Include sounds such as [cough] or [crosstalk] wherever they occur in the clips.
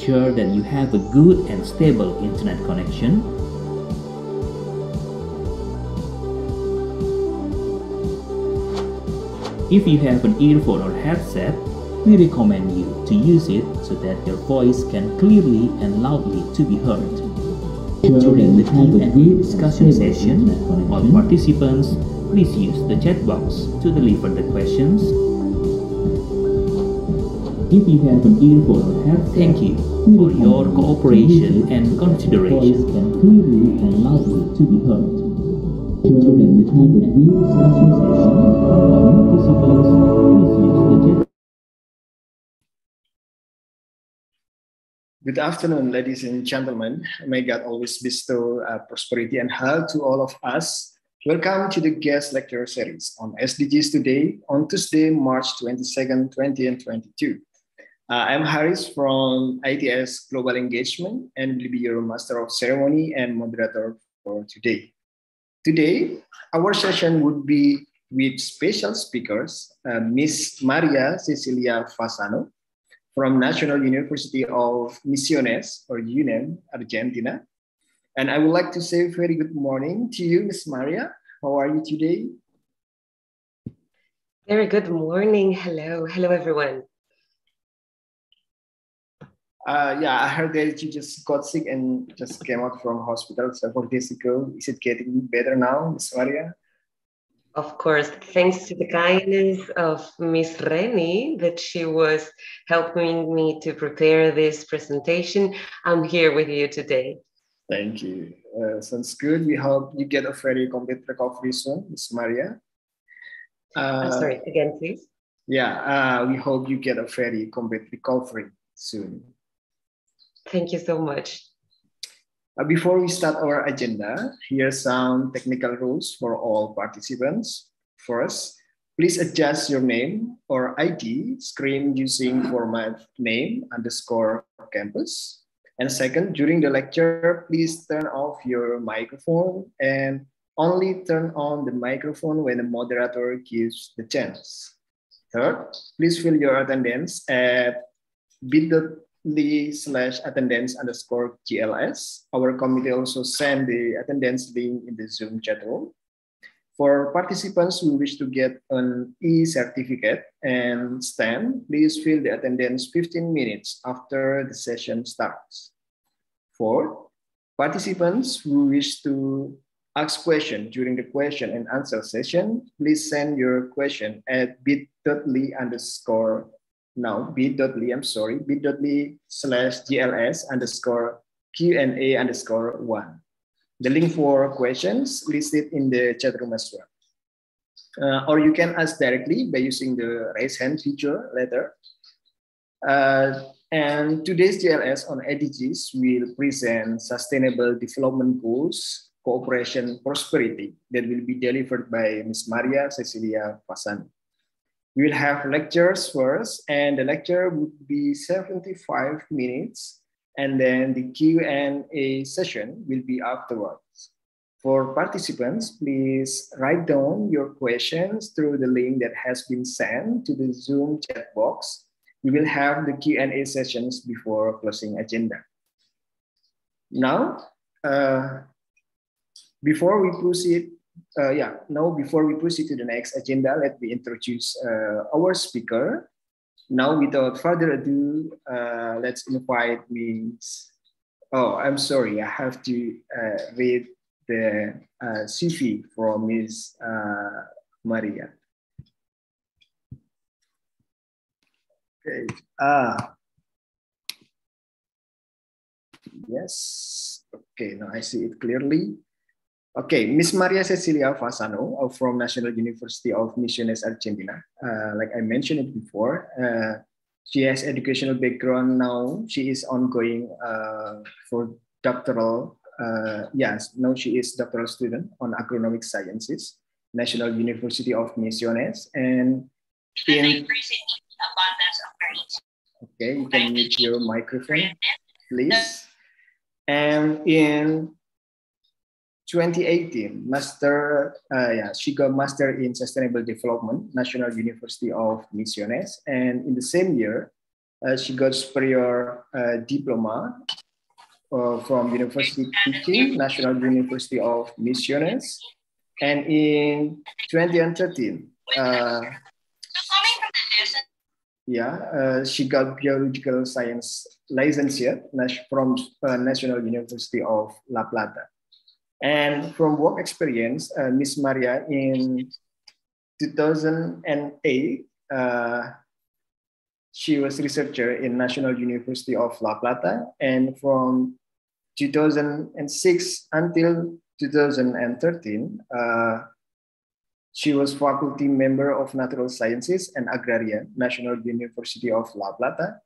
Ensure that you have a good and stable internet connection. If you have an earphone or headset, we recommend you to use it so that your voice can clearly and loudly to be heard. During the Q&A discussion session, all participants please use the chat box to deliver the questions. If you have an earphone or headset, thank you for your cooperation and consideration. Voice can clearly and loudly to be heard. During the Q&A discussion participants please the chat Good afternoon, ladies and gentlemen. May God always bestow uh, prosperity and health to all of us. Welcome to the guest lecture series on SDGs today on Tuesday, March 22nd, 2022. Uh, I'm Harris from ITS Global Engagement and will be your master of ceremony and moderator for today. Today, our session would be with special speakers, uh, Miss Maria Cecilia Fasano, from National University of Misiones, or UNEM, Argentina. And I would like to say very good morning to you, Miss Maria. How are you today? Very good morning. Hello. Hello, everyone. Uh, yeah, I heard that you just got sick and just came out from hospital several days ago. Is it getting better now, Miss Maria? Of course, thanks to the kindness of Miss Reni that she was helping me to prepare this presentation, I'm here with you today. Thank you. Uh, sounds good. We hope you get a very complete recovery soon, Miss Maria. Uh, I'm sorry, again, please. Yeah, uh, we hope you get a very complete recovery soon. Thank you so much. Uh, before we start our agenda, here are some technical rules for all participants. First, please adjust your name or ID screen using format name underscore campus. And second, during the lecture, please turn off your microphone and only turn on the microphone when the moderator gives the chance. Third, please fill your attendance at bit.ly the slash attendance underscore GLS. Our committee also send the attendance link in the Zoom chat room. For participants who wish to get an e-certificate and stamp, please fill the attendance 15 minutes after the session starts. For participants who wish to ask question during the question and answer session, please send your question at bit.ly underscore now bit.ly, I'm sorry, bit.ly slash GLS underscore Q&A underscore one. The link for questions listed in the chat room as well. Uh, or you can ask directly by using the raise hand feature later. Uh, and today's GLS on SDGs will present sustainable development goals, cooperation, prosperity that will be delivered by Ms. Maria Cecilia Fasano. We will have lectures first, and the lecture would be 75 minutes, and then the Q&A session will be afterwards. For participants, please write down your questions through the link that has been sent to the Zoom chat box. We will have the Q&A sessions before closing agenda. Now, uh, before we proceed uh, yeah, now before we proceed to the next agenda, let me introduce uh, our speaker. Now, without further ado, uh, let's invite Ms. Oh, I'm sorry, I have to uh, read the uh, CV from Ms. Uh, Maria. Okay. Ah. Yes. Okay, now I see it clearly. Okay, Miss Maria Cecilia Fasano uh, from National University of Misiones, Argentina. Uh, like I mentioned it before, uh, she has educational background now. She is ongoing uh, for doctoral. Uh, yes, now she is doctoral student on agronomic sciences, National University of Misiones, and in. Okay, you can mute your microphone, please. And in 2018, master, uh, yeah, she got master in sustainable development, National University of Misiones. And in the same year, uh, she got superior uh, diploma uh, from University Teaching, National University of Misiones. And in 2013, uh, yeah, uh, she got biological science licentiate from National University of La Plata. And from work experience, uh, Miss Maria in 2008, uh, she was researcher in National University of La Plata. And from 2006 until 2013, uh, she was faculty member of Natural Sciences and Agraria, National University of La Plata.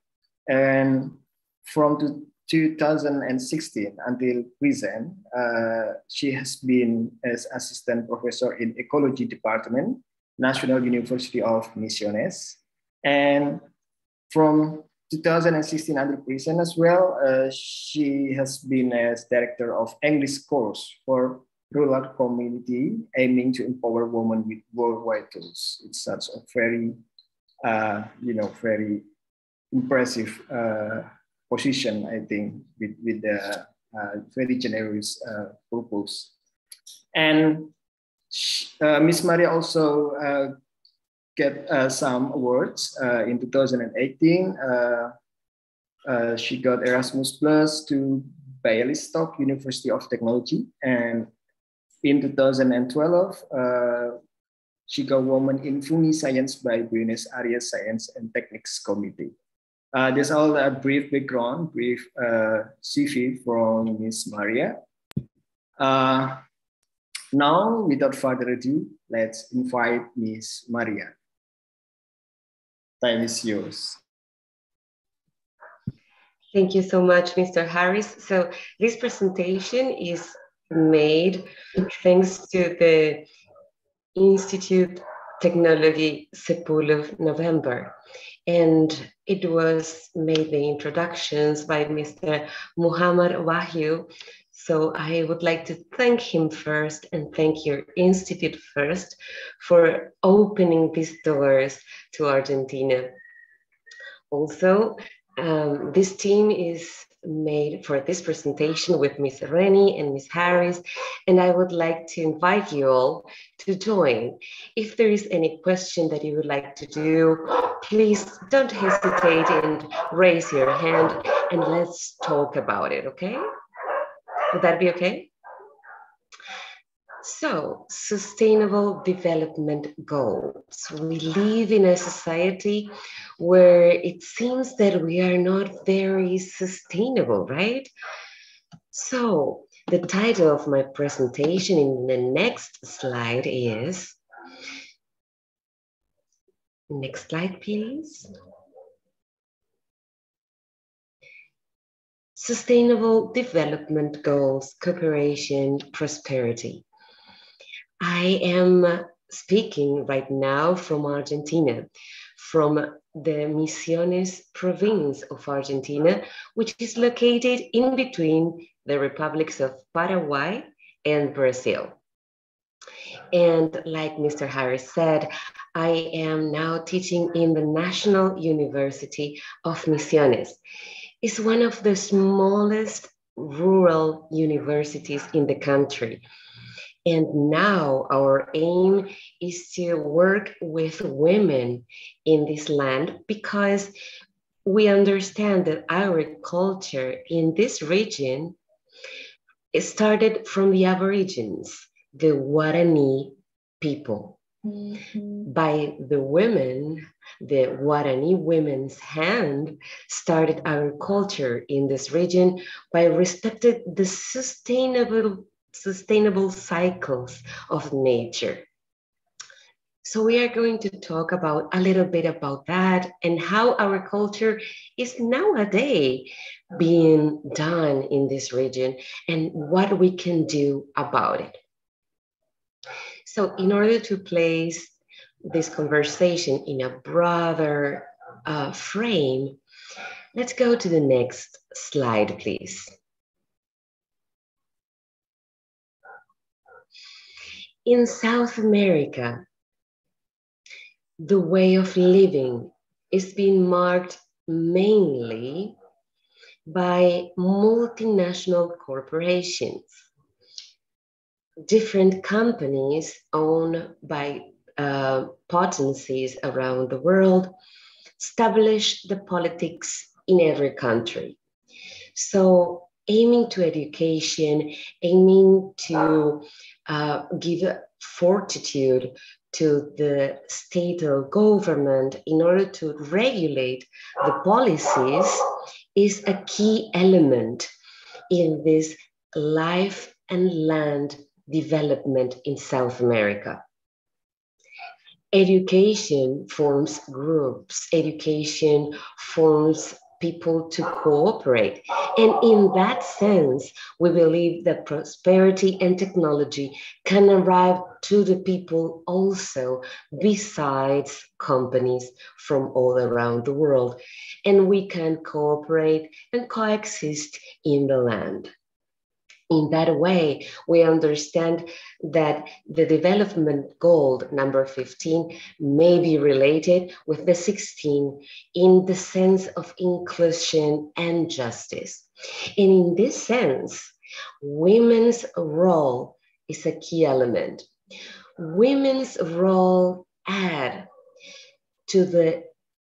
And from 2016 until present, uh, she has been as assistant professor in ecology department, National University of Misiones. And from 2016 until present as well, uh, she has been as director of English course for rural community aiming to empower women with worldwide tools. It's such a very, uh, you know, very impressive uh, position, I think, with, with the uh, very generous uh, purpose. And uh, Miss Maria also uh, get some awards in 2018. she got Erasmus Plus to Bialystok University of Technology and in 2012, uh, she got Woman in Fungi Science by Buenos Aires Science and Techniques Committee. Uh, there's all a brief background, brief uh, CV from Miss Maria. Uh, now, without further ado, let's invite Miss Maria. Time is yours. Thank you so much, Mr. Harris. So this presentation is made thanks to the Institute Technology Sepuluh November. And it was made the introductions by Mr. Muhammad Wahyu. So I would like to thank him first and thank your institute first for opening these doors to Argentina. Also, um, this team is made for this presentation with Ms. Rennie and Ms. Harris, and I would like to invite you all to join. If there is any question that you would like to do, please don't hesitate and raise your hand and let's talk about it, okay? Would that be okay? So, sustainable development goals. We live in a society where it seems that we are not very sustainable, right? So, the title of my presentation in the next slide is Next slide, please. Sustainable Development Goals, Cooperation, Prosperity. I am speaking right now from Argentina, from the Misiones province of Argentina, which is located in between the republics of Paraguay and Brazil. And like Mr. Harris said, I am now teaching in the National University of Misiones. It's one of the smallest rural universities in the country and now our aim is to work with women in this land because we understand that agriculture in this region started from the Aborigines, the Guarani people. Mm-hmm. By the women, the Guarani women's hand started agriculture in this region by respecting the sustainable sustainable cycles of nature. So we are going to talk about a little bit about that and how our culture is nowadays being done in this region and what we can do about it. So in order to place this conversation in a broader uh, frame, let's go to the next slide, please. In South America, the way of living is being marked mainly by multinational corporations. Different companies owned by uh, potencies around the world establish the politics in every country. So aiming to education, aiming to uh, give fortitude to the state or government in order to regulate the policies is a key element in this life and land development in South America. Education forms groups, education forms people to cooperate. And in that sense, we believe that prosperity and technology can arrive to the people also, besides companies from all around the world. And we can cooperate and coexist in the land in that way, we understand that the development goal number 15 may be related with the 16 in the sense of inclusion and justice. And in this sense, women's role is a key element. Women's role add to the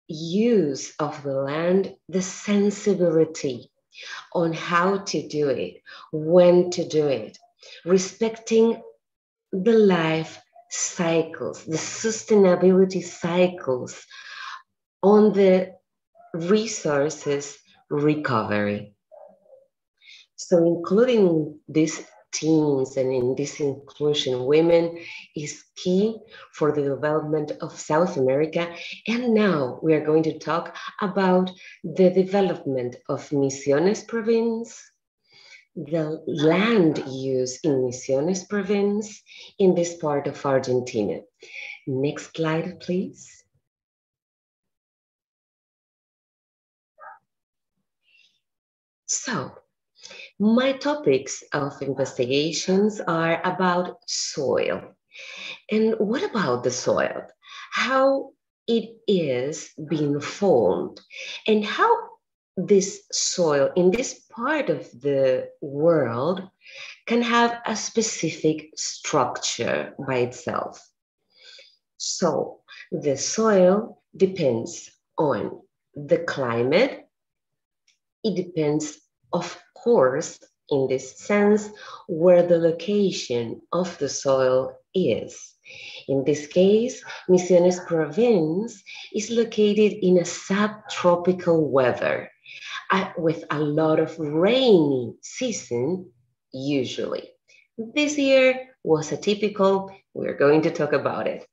use of the land the sensibility on how to do it, when to do it, respecting the life cycles, the sustainability cycles on the resources recovery. So including this teens and in this inclusion, women is key for the development of South America. And now we are going to talk about the development of Misiones province, the land use in Misiones province in this part of Argentina. Next slide, please. So my topics of investigations are about soil. And what about the soil? How it is being formed and how this soil in this part of the world can have a specific structure by itself. So the soil depends on the climate, it depends, of course, in this sense, where the location of the soil is. In this case, Misiones province is located in a subtropical weather uh, with a lot of rainy season, usually. This year was atypical. We're going to talk about it.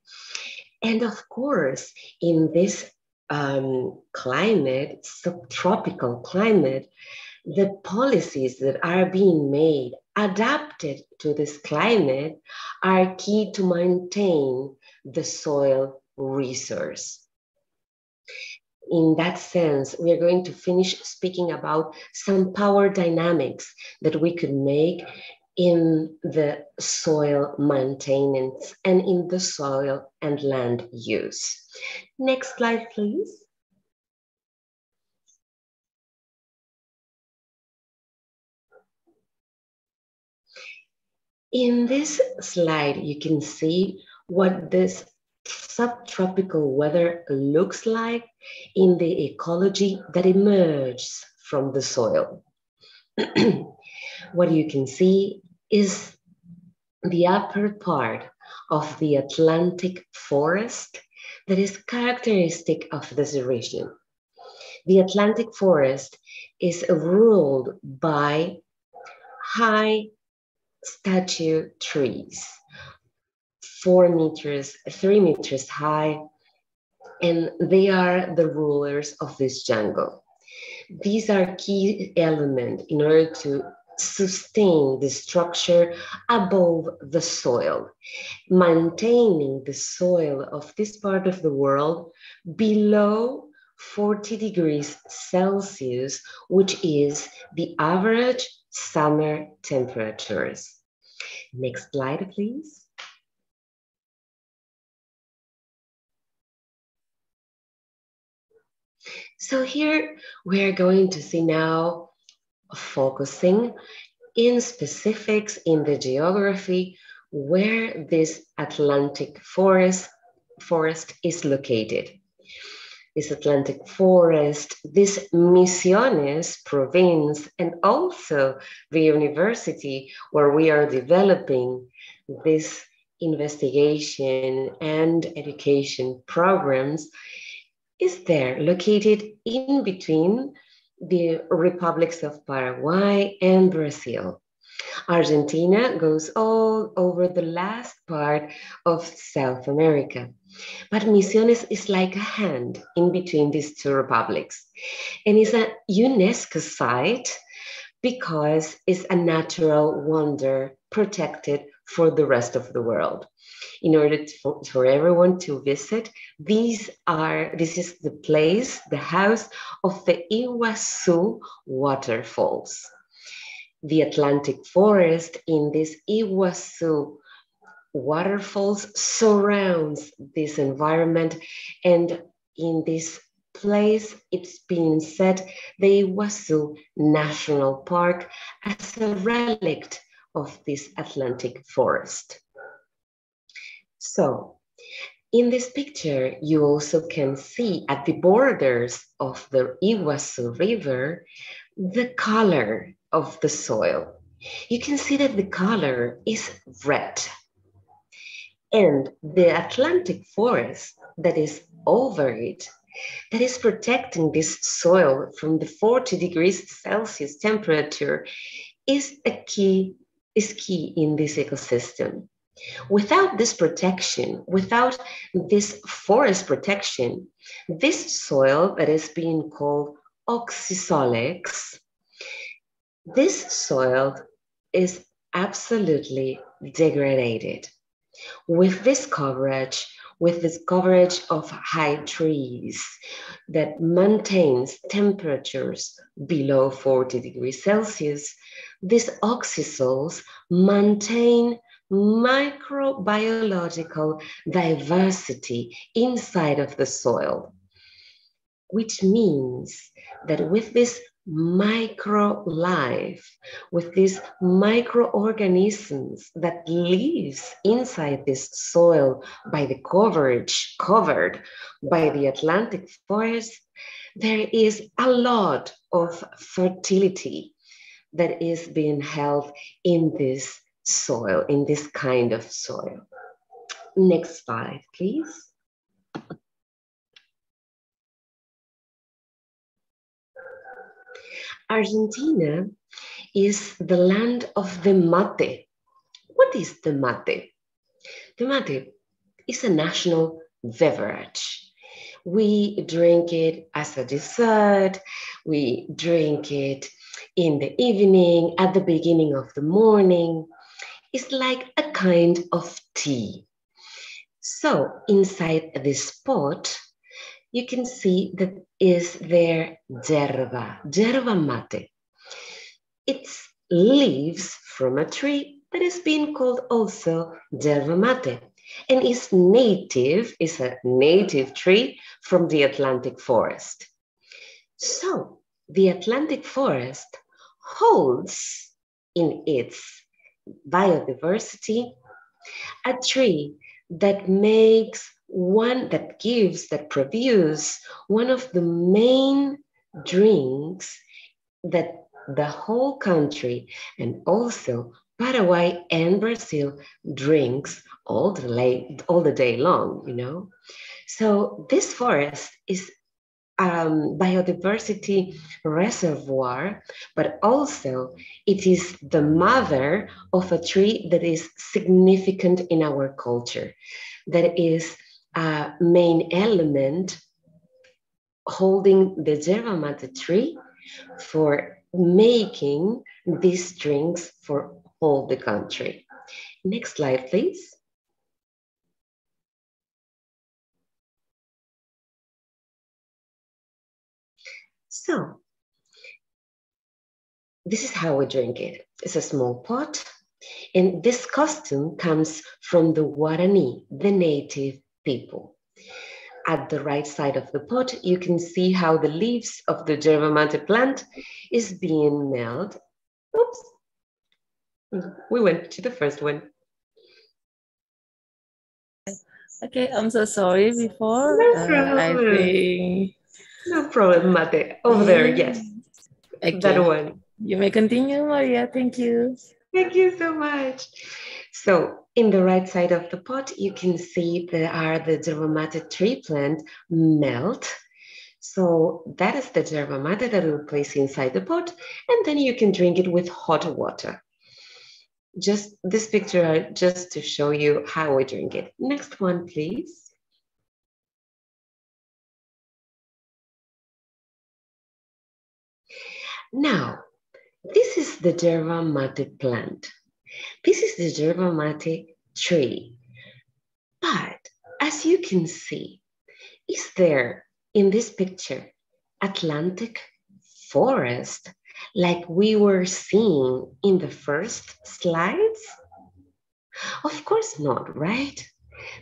And of course, in this um, climate, subtropical climate, the policies that are being made adapted to this climate are key to maintain the soil resource. In that sense, we are going to finish speaking about some power dynamics that we could make in the soil maintenance and in the soil and land use. Next slide, please. In this slide, you can see what this subtropical weather looks like in the ecology that emerges from the soil. [clears throat] what you can see is the upper part of the Atlantic forest that is characteristic of this region. The Atlantic forest is ruled by high statue trees, four meters, three meters high, and they are the rulers of this jungle. These are key elements in order to sustain the structure above the soil, maintaining the soil of this part of the world below 40 degrees Celsius, which is the average summer temperatures. Next slide, please. So here we're going to see now focusing in specifics in the geography where this Atlantic forest, forest is located. This Atlantic forest, this Misiones province, and also the university where we are developing this investigation and education programs is there located in between the republics of Paraguay and Brazil. Argentina goes all over the last part of South America. But Misiones is like a hand in between these two republics. And it's a UNESCO site because it's a natural wonder protected for the rest of the world in order to, for, for everyone to visit. These are, this is the place, the house of the Iguazu waterfalls. The Atlantic forest in this Iguazu waterfalls surrounds this environment and in this place it's been said the Iguazu National Park as a relic of this Atlantic forest. So in this picture, you also can see at the borders of the Iguazu River, the color of the soil. You can see that the color is red. And the Atlantic forest that is over it, that is protecting this soil from the 40 degrees Celsius temperature, is a key, is key in this ecosystem. Without this protection, without this forest protection, this soil that is being called oxysolex, this soil is absolutely degraded. With this coverage, with this coverage of high trees that maintains temperatures below 40 degrees Celsius, these oxysols maintain microbiological diversity inside of the soil, which means that with this micro life, with these microorganisms that lives inside this soil by the coverage covered by the Atlantic forest, there is a lot of fertility that is being held in this soil, in this kind of soil. Next slide, please. Argentina is the land of the mate. What is the mate? The mate is a national beverage. We drink it as a dessert, we drink it in the evening, at the beginning of the morning It's like a kind of tea. So inside this pot, you can see that is there yerba, yerba mate. It's leaves from a tree that is being called also yerba mate and is native, is a native tree from the Atlantic forest. So the Atlantic forest holds in its biodiversity, a tree that makes one that gives, that produce one of the main drinks that the whole country and also Paraguay and Brazil drinks all the, late, all the day long, you know. So this forest is um, biodiversity reservoir, but also it is the mother of a tree that is significant in our culture, that is a main element holding the yerba mate tree for making these drinks for all the country. Next slide, please. So this is how we drink it. It's a small pot. And this custom comes from the Guarani, the native people. at the right side of the pot, you can see how the leaves of the yerba mate plant is being milled. Oops, we went to the first one. Okay, I'm so sorry before. No uh, problem. I think No problem, Mate. Over there, yes. okay. That one. You may continue, Maria. Thank you. Thank you so much. So in the right side of the pot, you can see there are the yerba mate tree plant melt. So that is the yerba mate that we'll place inside the pot, and then you can drink it with hot water. Just this picture, just to show you how we drink it. Next one, please. Now, this is the yerba mate plant. This is the mate tree. But as you can see, is there in this picture Atlantic forest like we were seeing in the first slides? Of course not, right?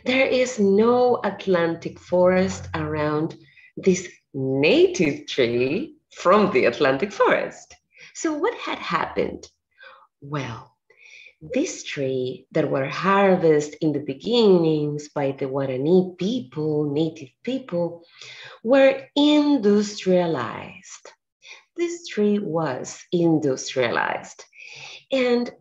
There is no Atlantic forest around this native tree from the Atlantic forest. So what had happened? Well, this tree that were harvested in the beginnings by the Guarani people, native people, were industrialized. This tree was industrialized. And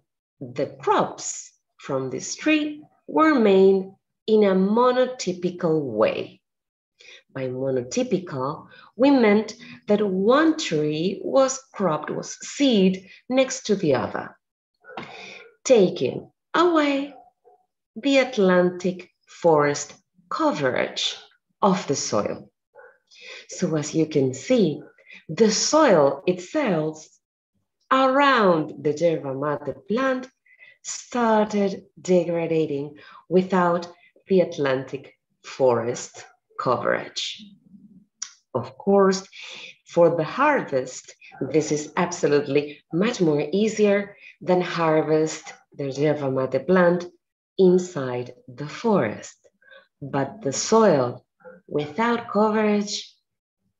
the crops from this tree were made in a monotypical way. By monotypical, we meant that one tree was cropped, was seed next to the other, taking away the Atlantic forest coverage of the soil. So as you can see, the soil itself around the yerba mate plant started degrading without the Atlantic forest coverage. Of course, for the harvest, this is absolutely much more easier than harvest the yerba mate plant inside the forest. But the soil without coverage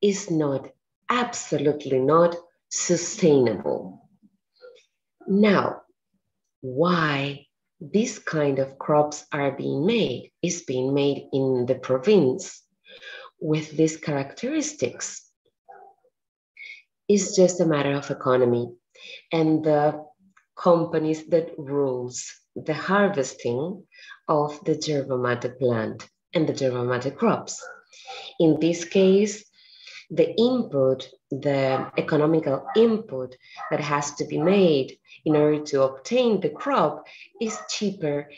is not, absolutely not sustainable. Now, why this kind of crops are being made is being made in the province with these characteristics. It's just a matter of economy and the companies that rules the harvesting of the yerba mate plant and the mate crops. In this case, the input, the economical input that has to be made in order to obtain the crop is cheaper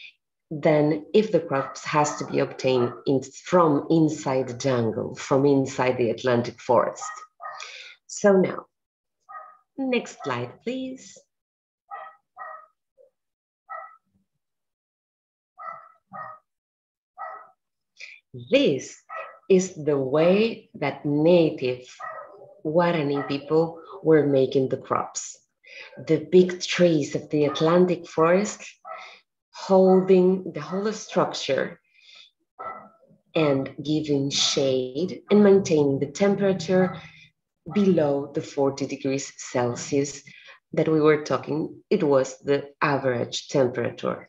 than if the crops has to be obtained in, from inside the jungle, from inside the Atlantic forest. So now, next slide, please. This is the way that native Guarani people were making the crops. The big trees of the Atlantic forest holding the whole structure and giving shade and maintaining the temperature below the 40 degrees Celsius that we were talking, it was the average temperature.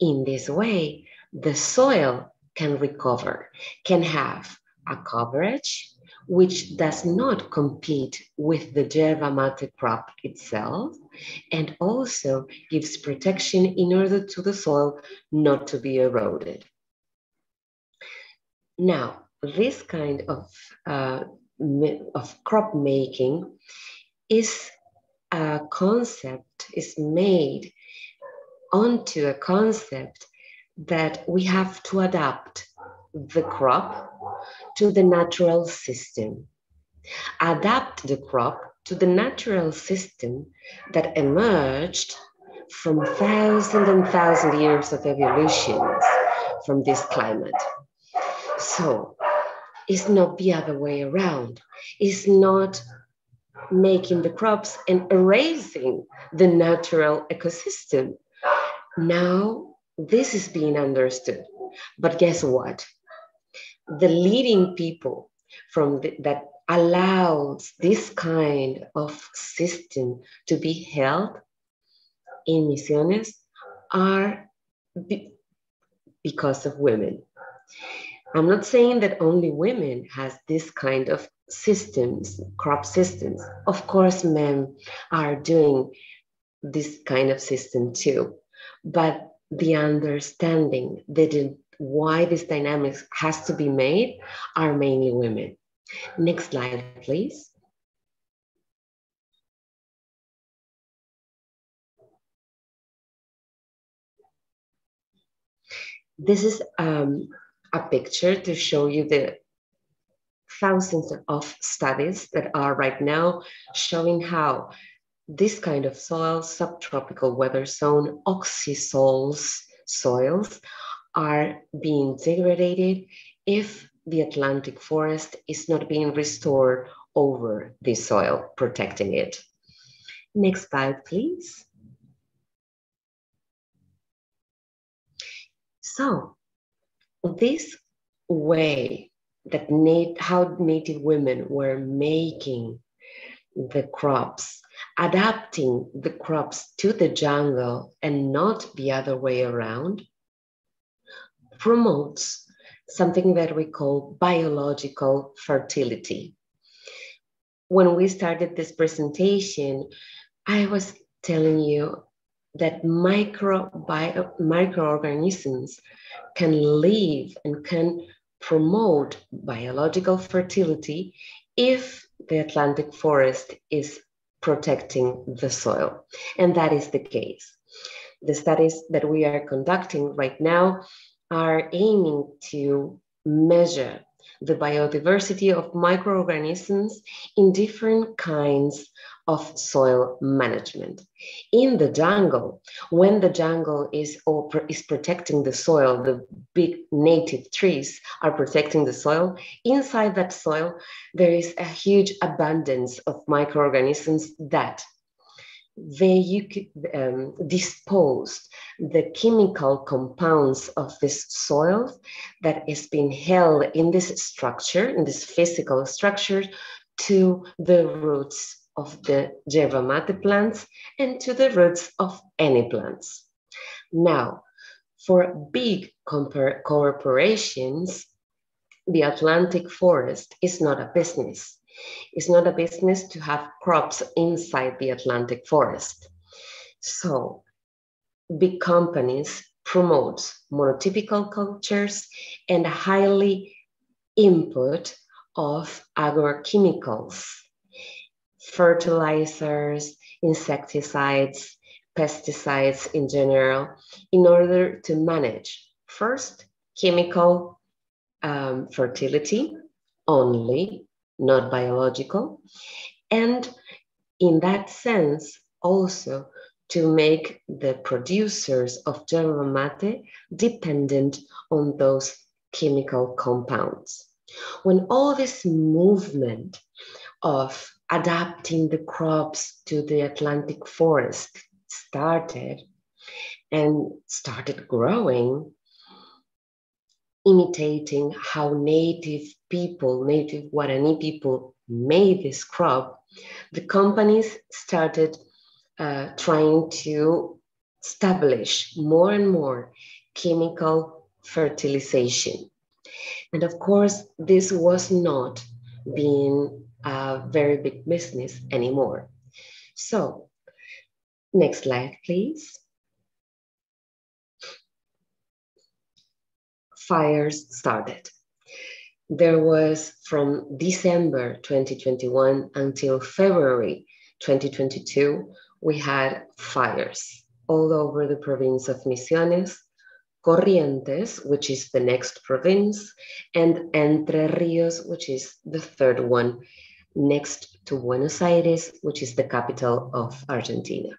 In this way, the soil can recover, can have a coverage which does not compete with the yerba mate crop itself and also gives protection in order to the soil not to be eroded. Now, this kind of, uh, of crop making is a concept, is made onto a concept that we have to adapt the crop to the natural system, adapt the crop to the natural system that emerged from thousand and thousand years of evolutions from this climate. So it's not the other way around. It's not making the crops and erasing the natural ecosystem. Now this is being understood. But guess what? the leading people from the, that allows this kind of system to be held in Misiones are be, because of women. I'm not saying that only women has this kind of systems, crop systems. Of course, men are doing this kind of system too, but the understanding that why this dynamics has to be made are mainly women. Next slide, please. This is um, a picture to show you the thousands of studies that are right now showing how this kind of soil, subtropical weather zone, oxysols soils are being degraded if the Atlantic forest is not being restored over the soil, protecting it. Next slide, please. So this way that nat how native women were making the crops, adapting the crops to the jungle and not the other way around, promotes something that we call biological fertility. When we started this presentation, I was telling you that micro, bio, microorganisms can live and can promote biological fertility if the Atlantic forest is protecting the soil. And that is the case. The studies that we are conducting right now are aiming to measure the biodiversity of microorganisms in different kinds of soil management. In the jungle, when the jungle is, or is protecting the soil, the big native trees are protecting the soil, inside that soil, there is a huge abundance of microorganisms that they um, dispose the chemical compounds of this soil that is being held in this structure, in this physical structure, to the roots of the yerba mate plants and to the roots of any plants. Now, for big corporations, the Atlantic forest is not a business. It's not a business to have crops inside the Atlantic forest. So big companies promote monotypical cultures and highly input of agrochemicals, fertilizers, insecticides, pesticides in general, in order to manage first chemical um, fertility only not biological. And in that sense, also to make the producers of yerba mate dependent on those chemical compounds. When all this movement of adapting the crops to the Atlantic forest started and started growing, imitating how native people, native Guarani people made this crop, the companies started uh, trying to establish more and more chemical fertilization. And of course, this was not being a very big business anymore. So, next slide, please. Fires started there was from December 2021 until February 2022, we had fires all over the province of Misiones, Corrientes, which is the next province, and Entre Rios, which is the third one, next to Buenos Aires, which is the capital of Argentina.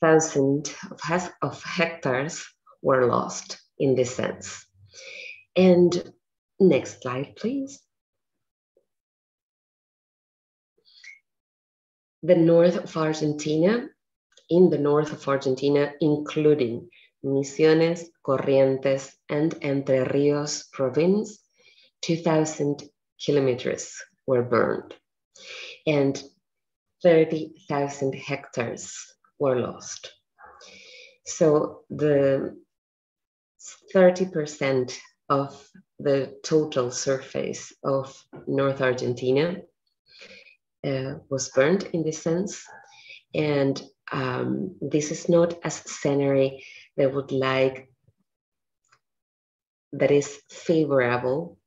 Thousands of, of hectares were lost in this sense. And Next slide, please. The north of Argentina, in the north of Argentina, including Misiones, Corrientes, and Entre Rios province, 2,000 kilometers were burned and 30,000 hectares were lost. So the 30% of the total surface of North Argentina uh, was burned in this sense. And um, this is not a scenery that would like that is favorable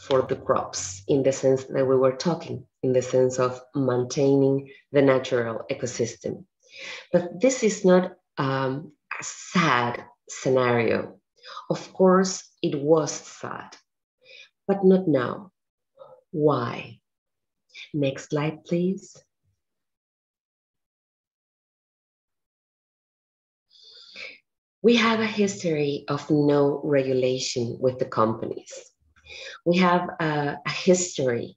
for the crops in the sense that we were talking, in the sense of maintaining the natural ecosystem. But this is not um, a sad scenario. Of course, it was sad, but not now. Why? Next slide, please. We have a history of no regulation with the companies. We have a, a history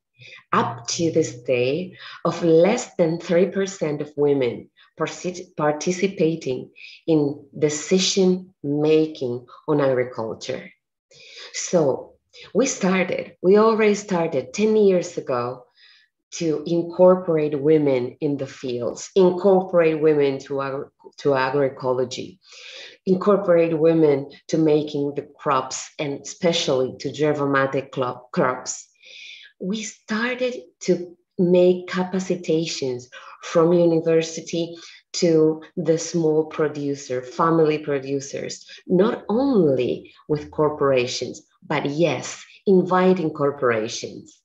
up to this day of less than 3% of women participating in decision making on agriculture. So we started, we already started 10 years ago to incorporate women in the fields, incorporate women to, agri- to agroecology, incorporate women to making the crops and especially to yerba mate crops. We started to make capacitations from university to the small producer, family producers, not only with corporations, but yes, inviting corporations.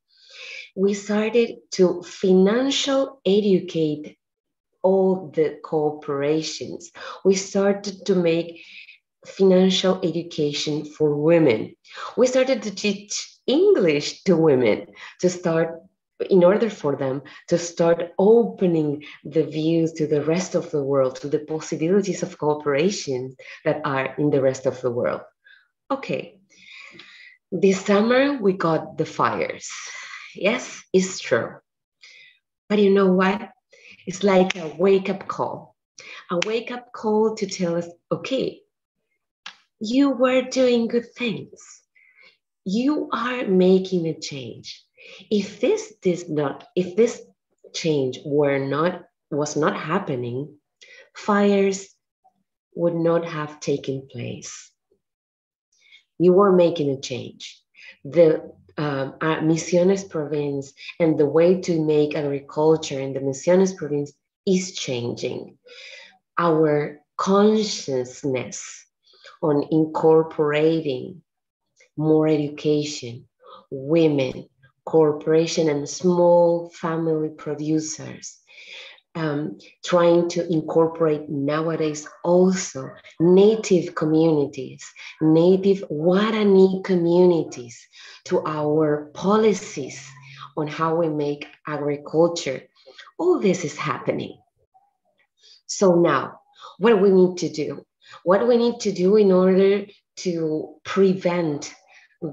We started to financial educate all the corporations. We started to make financial education for women. We started to teach English to women to start in order for them to start opening the views to the rest of the world, to the possibilities of cooperation that are in the rest of the world. Okay, this summer we got the fires. Yes, it's true. But you know what? It's like a wake up call, a wake up call to tell us okay, you were doing good things. You are making a change if this did not, if this change were not was not happening, fires would not have taken place. You were making a change. The um, uh, Misiones province and the way to make agriculture in the Misiones province is changing. Our consciousness on incorporating more education, women, corporation and small family producers um, trying to incorporate nowadays also native communities, native Guarani communities to our policies on how we make agriculture. All this is happening. So now, what we need to do? What we need to do in order to prevent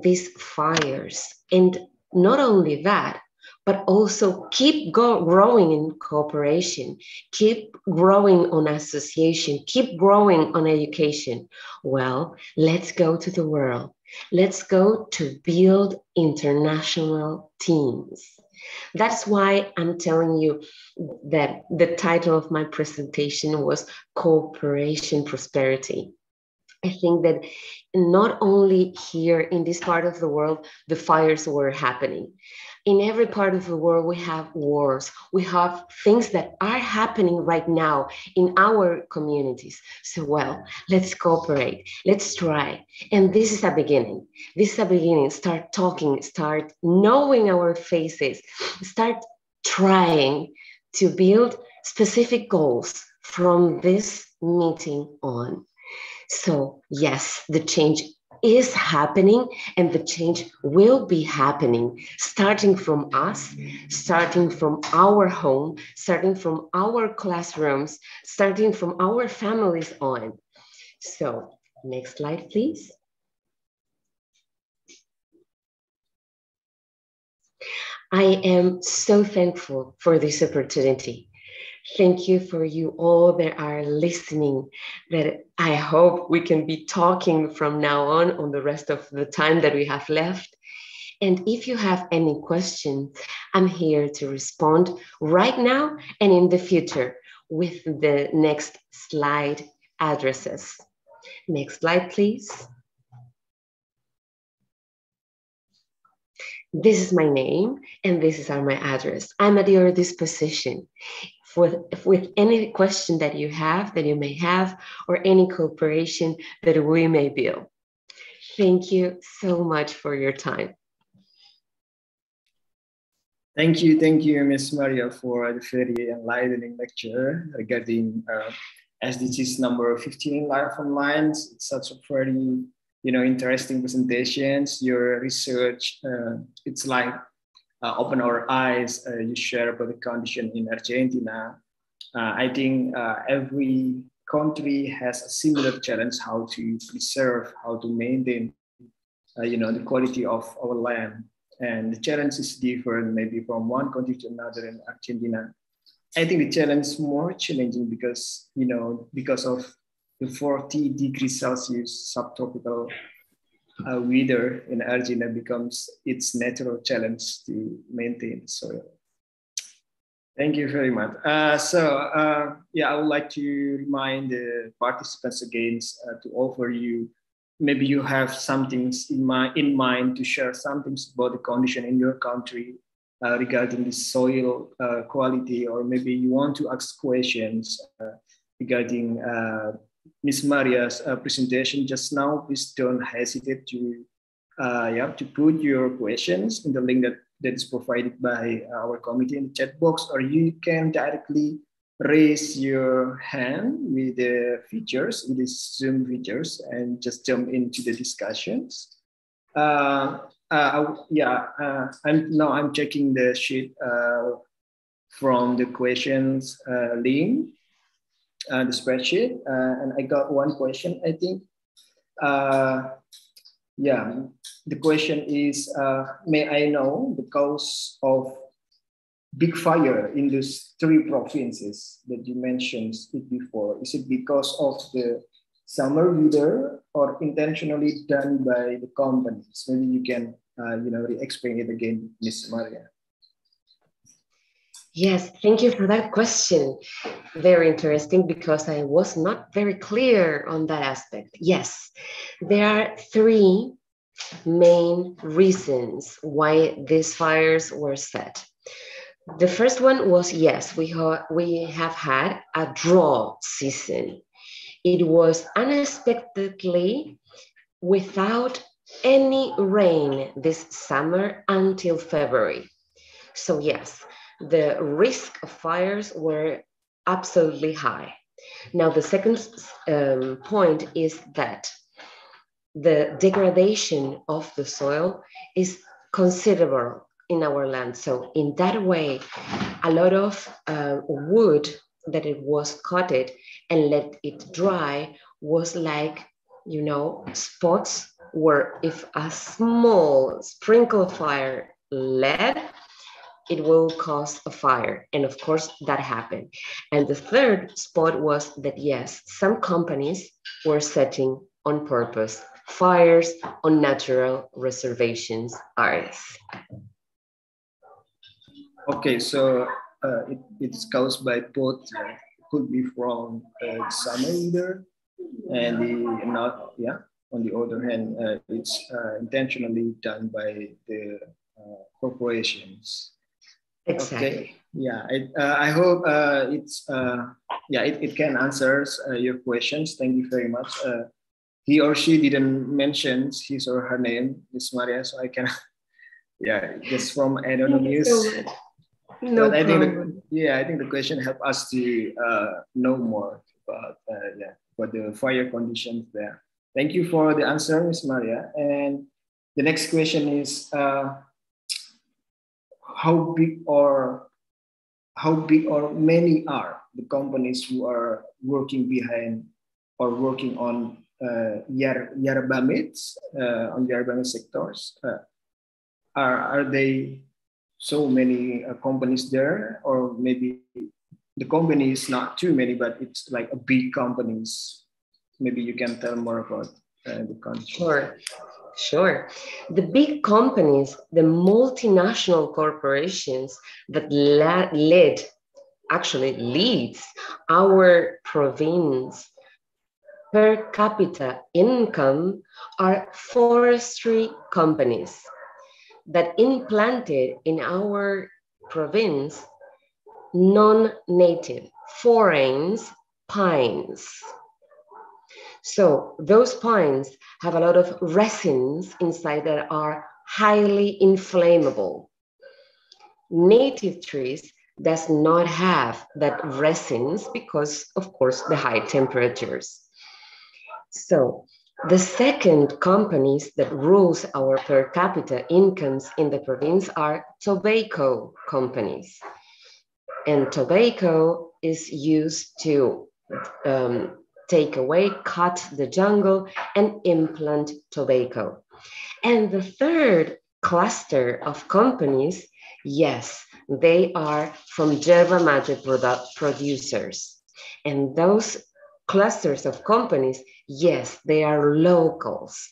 these fires and not only that, but also keep go- growing in cooperation, keep growing on association, keep growing on education. Well, let's go to the world. Let's go to build international teams. That's why I'm telling you that the title of my presentation was Cooperation Prosperity. I think that not only here in this part of the world, the fires were happening. In every part of the world, we have wars. We have things that are happening right now in our communities. So, well, let's cooperate. Let's try. And this is a beginning. This is a beginning. Start talking, start knowing our faces, start trying to build specific goals from this meeting on. So, yes, the change is happening and the change will be happening starting from us starting from our home starting from our classrooms starting from our families on. So next slide please. I am so thankful for this opportunity Thank you for you all that are listening. That I hope we can be talking from now on on the rest of the time that we have left. And if you have any questions, I'm here to respond right now and in the future with the next slide addresses. Next slide, please. This is my name and this is my address. I'm at your disposition for, with any question that you have, that you may have, or any cooperation that we may build. Thank you so much for your time. Thank you, thank you, Ms. Maria, for the very enlightening lecture regarding uh, SDGs number 15 live online. It's such a very, you know, interesting presentations. Your research, uh, it's like open our eyes. Uh, you share about the condition in Argentina. Uh, I think uh, every country has a similar challenge how to preserve, how to maintain, uh, you know, the quality of our land. And the challenge is different, maybe from one country to another in Argentina. I think the challenge is more challenging because, you know, because of the 40 degrees Celsius subtropical uh, weather in Argentina becomes its natural challenge to maintain soil. Thank you very much. Uh, so uh, yeah, I would like to remind the participants again uh, to offer you, maybe you have something in, my, in mind to share something about the condition in your country uh, regarding the soil uh, quality, or maybe you want to ask questions uh, regarding Ms. Maria's presentation just now, please don't hesitate to, uh, yeah, to put your questions in the link that that is provided by our committee in the chat box, or you can directly raise your hand with the features, with the Zoom features, and just jump into the discussions. Uh, uh, yeah, uh, I'm now I'm checking the sheet uh, from the questions uh, link, uh, the spreadsheet, and I got one question, I think. yeah, the question is, may I know the cause of big fire in those three provinces that you mentioned it before? Is it because of the summer weather or intentionally done by the companies? Maybe you can, uh, you know, re-explain it again, Ms. Maria. Yes, thank you for that question. Very interesting because I was not very clear on that aspect. Yes, there are three main reasons why these fires were set. The first one was yes, we, ha- we have had a drought season. It was unexpectedly without any rain this summer until February. So, yes, the risk of fires were absolutely high. Now, the second um, point is that the degradation of the soil is considerable in our land. So in that way, a lot of uh, wood that it was cutted and let it dry was like, you know, spots where if a small sprinkle fire led, it will cause a fire. And of course, that happened. And the third spot was that, yes, some companies were setting on purpose fires on natural reservations areas. Okay, so uh, it, it's caused by both, uh, could be from uh, summer weather, and the not, yeah. On the other hand, uh, it's uh, intentionally done by the uh, corporations. Exactly. Okay. Yeah, it, I hope it's yeah it, it can answer your questions. Thank you very much. he or she didn't mention his or her name, Miss Maria, so I can [laughs] yeah just from anonymous. No but I problem. think the, yeah, I think the question helped us to uh, know more about uh, yeah, what the fire conditions there. Thank you for the answer, Ms. Maria. And the next question is, uh, how big or how big or many are the companies who are working behind or working on uh, yerba mates uh, on yerba mate sectors? Uh, are are they so many uh, companies there, or maybe the company is not too many, but it's like a big companies. Maybe you can tell more about the country. Sure. Sure. The big companies, the multinational corporations that led, actually leads our province per capita income are forestry companies that implanted in our province non-native, foreign pines. So those pines have a lot of resins inside that are highly inflammable. Native trees does not have that resins because of course the high temperatures. So the second companies that rules our per capita incomes in the province are tobacco companies. And tobacco is used to um, take away, cut the jungle, and implant tobacco. And the third cluster of companies, yes, they are from yerba mate product producers. And those clusters of companies, yes, they are locals.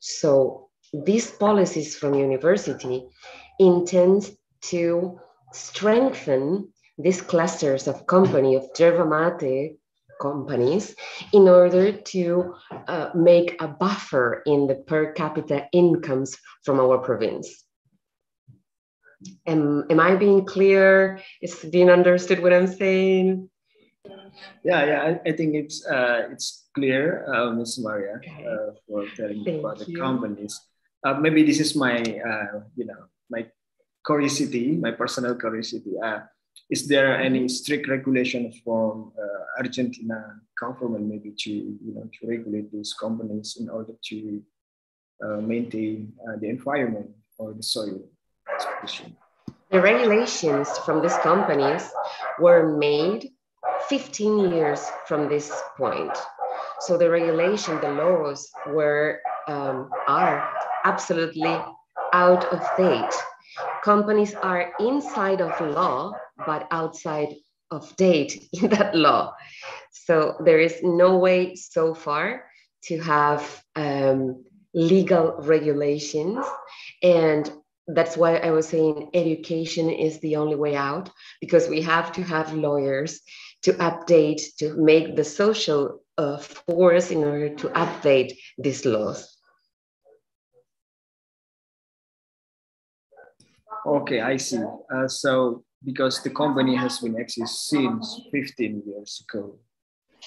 So these policies from university intend to strengthen these clusters of company of yerba mate companies in order to uh, make a buffer in the per capita incomes from our province. Am, am I being clear? Is being understood what I'm saying? Yeah, yeah, I, I think it's uh, it's clear, uh, Ms. Maria, okay. uh, for telling Thank about the companies. Uh, maybe this is my, uh, you know, my curiosity, my personal curiosity. Is there any strict regulation from uh, Argentina government maybe to you know to regulate these companies in order to uh, maintain uh, the environment or the soil? The regulations from these companies were made 15 years from this point. So the regulation, the laws were um, are absolutely out of date. Companies are inside of law but outside of date [laughs] in that law. So there is no way so far to have um, legal regulations. And that's why I was saying education is the only way out because we have to have lawyers to update, to make the social uh, force in order to update these laws. Okay, I see. Uh, so because the company has been exist since 15 years ago.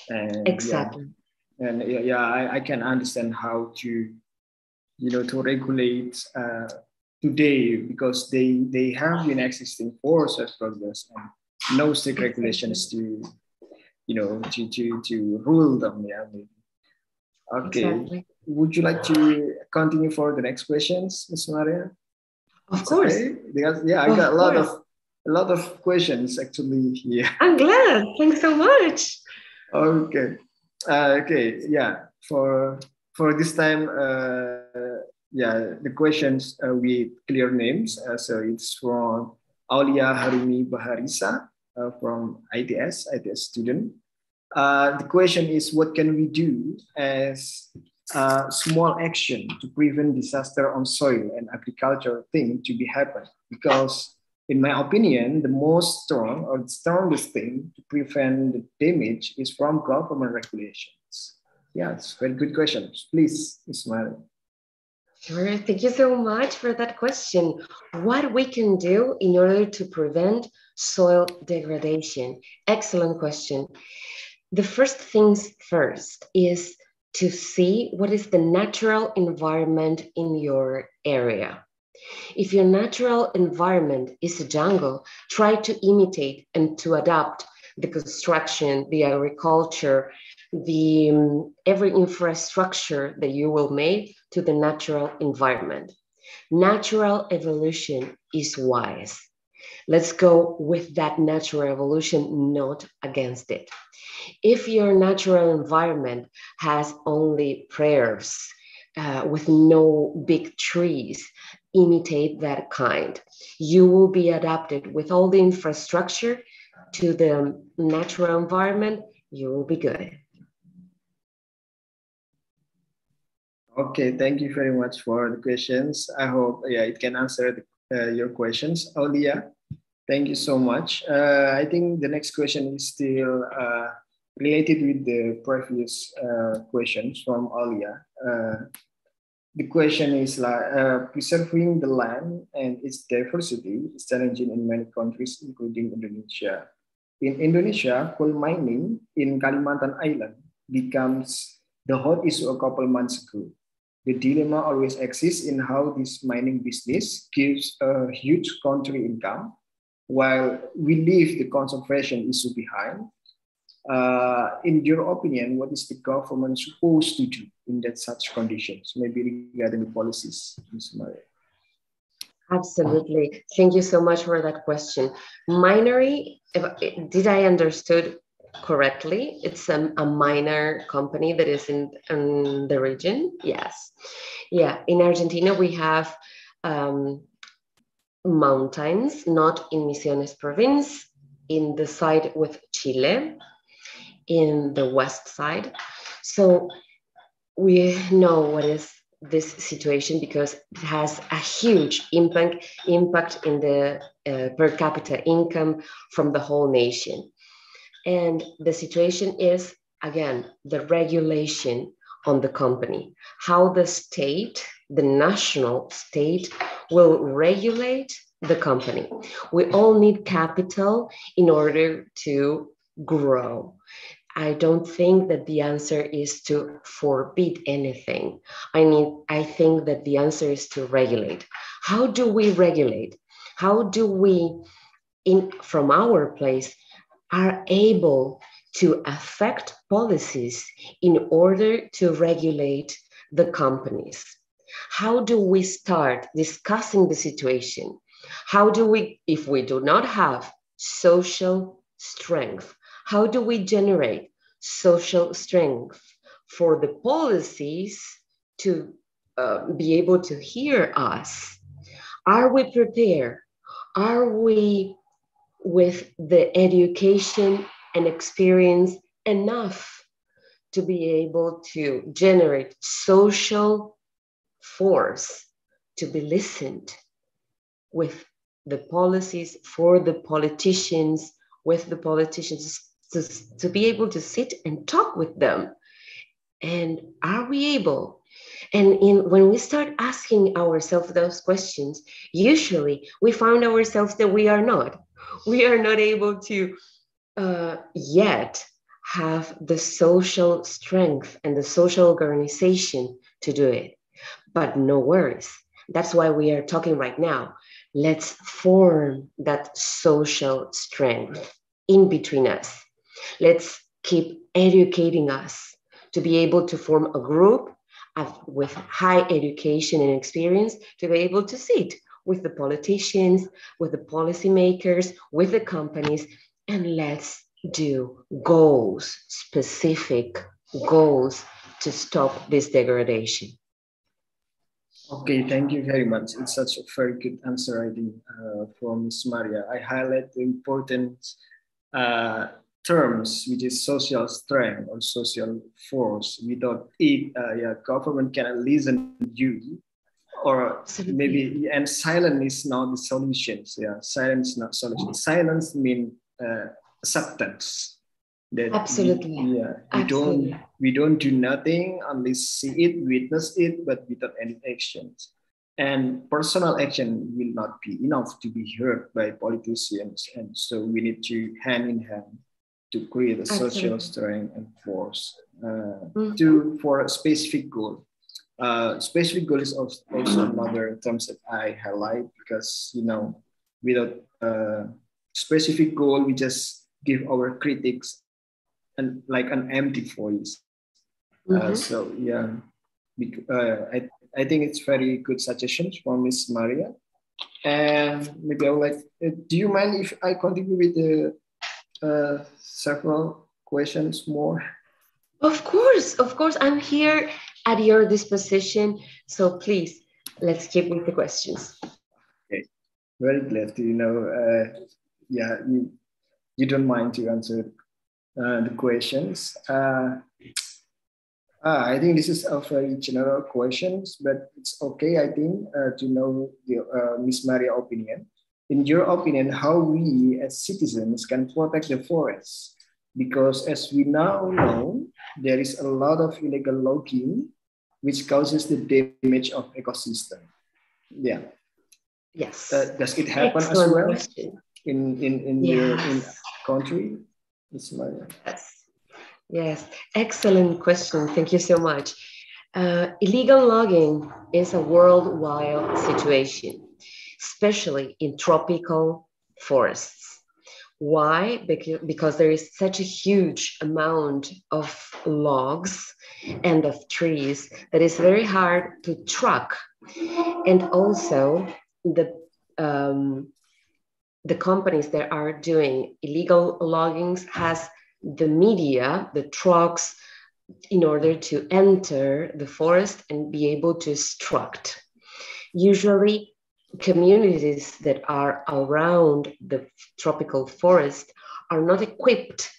And exactly. Yeah, and yeah, I, I can understand how to, you know, to regulate uh, today because they they have been existing for such progress and no strict regulations to, you know, to to to rule them. Yeah, maybe. Okay. Exactly. Would you like to continue for the next questions, Ms. Maria? Of course. Okay? Because yeah, I got a lot of a lot of questions actually here. I'm glad. Thanks so much. Okay. Uh, okay. Yeah. For for this time, uh, yeah, the questions uh, with clear names. Uh, so it's from Aulia Harumi Baharisa uh, from ITS, ITS student. Uh, the question is, what can we do as a small action to prevent disaster on soil and agriculture thing to be happen? Because in my opinion, the most strong or the strongest thing to prevent the damage is from government regulations. Yeah, it's very good question. Please, Ismail. Sure, thank you so much for that question. What we can do in order to prevent soil degradation? Excellent question. The first things first is to see what is the natural environment in your area. If your natural environment is a jungle, try to imitate and to adapt the construction, the agriculture, the um, every infrastructure that you will make to the natural environment. Natural evolution is wise. Let's go with that natural evolution, not against it. If your natural environment has only prayers, uh, with no big trees, imitate that kind. You will be adapted with all the infrastructure to the natural environment. You will be good. Okay, thank you very much for the questions. I hope yeah it can answer the, uh, your questions, Aulia. Thank you so much. Uh, I think the next question is still uh, related with the previous uh, questions from Aulia. The question is like uh, preserving the land and its diversity is challenging in many countries, including Indonesia. In Indonesia, coal mining in Kalimantan Island becomes the hot issue a couple months ago. The dilemma always exists in how this mining business gives a huge country income while we leave the conservation issue behind. Uh, in your opinion, what is the government supposed to do in that such conditions, maybe regarding the policies, Ms. Maria? Absolutely. Thank you so much for that question. Minery, if, did I understood correctly? It's a, a miner company that is in, in, the region. Yes. Yeah. In Argentina, we have um, mountains, not in Misiones province, in the side with Chile, in the west side. So we know what is this situation because it has a huge impact impact in the uh, per capita income from the whole nation. And the situation is again the regulation on the company. How the state the national state will regulate the company. We all need capital in order to grow I don't think that the answer is to forbid anything. I mean, I think that the answer is to regulate. How do we regulate? How do we, in from our place, are able to affect policies in order to regulate the companies? How do we start discussing the situation? How do we, if we do not have social strength, how do we generate social strength for the policies to uh, be able to hear us? Are we prepared? Are we with the education and experience enough to be able to generate social force to be listened with the policies for the politicians with the politicians to, to be able to sit and talk with them. And are we able? And in, when we start asking ourselves those questions, usually we find ourselves that we are not. We are not able to uh, yet have the social strength and the social organization to do it. But no worries. That's why we are talking right now. Let's form that social strength in between us. Let's keep educating us to be able to form a group of, with high education and experience to be able to sit with the politicians, with the policymakers, with the companies, and let's do goals, specific goals to stop this degradation. Okay, thank you very much. It's such a very good answer, I think, uh, from Ms. Maria. I highlight the importance uh, terms, which is social strength or social force. Without it, uh, yeah, government cannot listen to you, or maybe and silence is not the solutions. Yeah, silence is not solution. Silence means uh, acceptance. That Absolutely. We, yeah, we Absolutely. don't we don't do nothing unless see it, witness it, but without any actions. And personal action will not be enough to be heard by politicians. And so we need to hand in hand to create a social strength and force uh, mm-hmm. to for a specific goal. Uh, specific goal is also, another terms that I highlight because you know without a specific goal we just give our critics and like an empty voice. Uh, mm-hmm. Uh, so yeah, uh, I I think it's very good suggestions from Miss Maria. And maybe I would like, uh, do you mind if I continue with the uh, several questions more? Of course, of course. I'm here at your disposition. So please, let's keep with the questions. Okay, very glad to you know. Uh, yeah, you you don't mind to answer uh, the questions. Uh, Uh, I think this is a very general questions, but it's okay, I think, uh, to know the, uh, Miss Maria opinion. In your opinion, how we as citizens can protect the forest? Because as we now know, there is a lot of illegal logging, which causes the damage of ecosystem. Yeah. Yes. Uh, does it happen Excellent as well question. in in in your in country? Yes. Yes. Excellent question. Thank you so much. Uh, illegal logging is a worldwide situation, especially in tropical forests. Why? Because, there is such a huge amount of logs and of trees that it's very hard to truck. And also, the um, the companies that are doing illegal loggings has the media, the trucks, in order to enter the forest and be able to extract. Usually, communities that are around the tropical forest are not equipped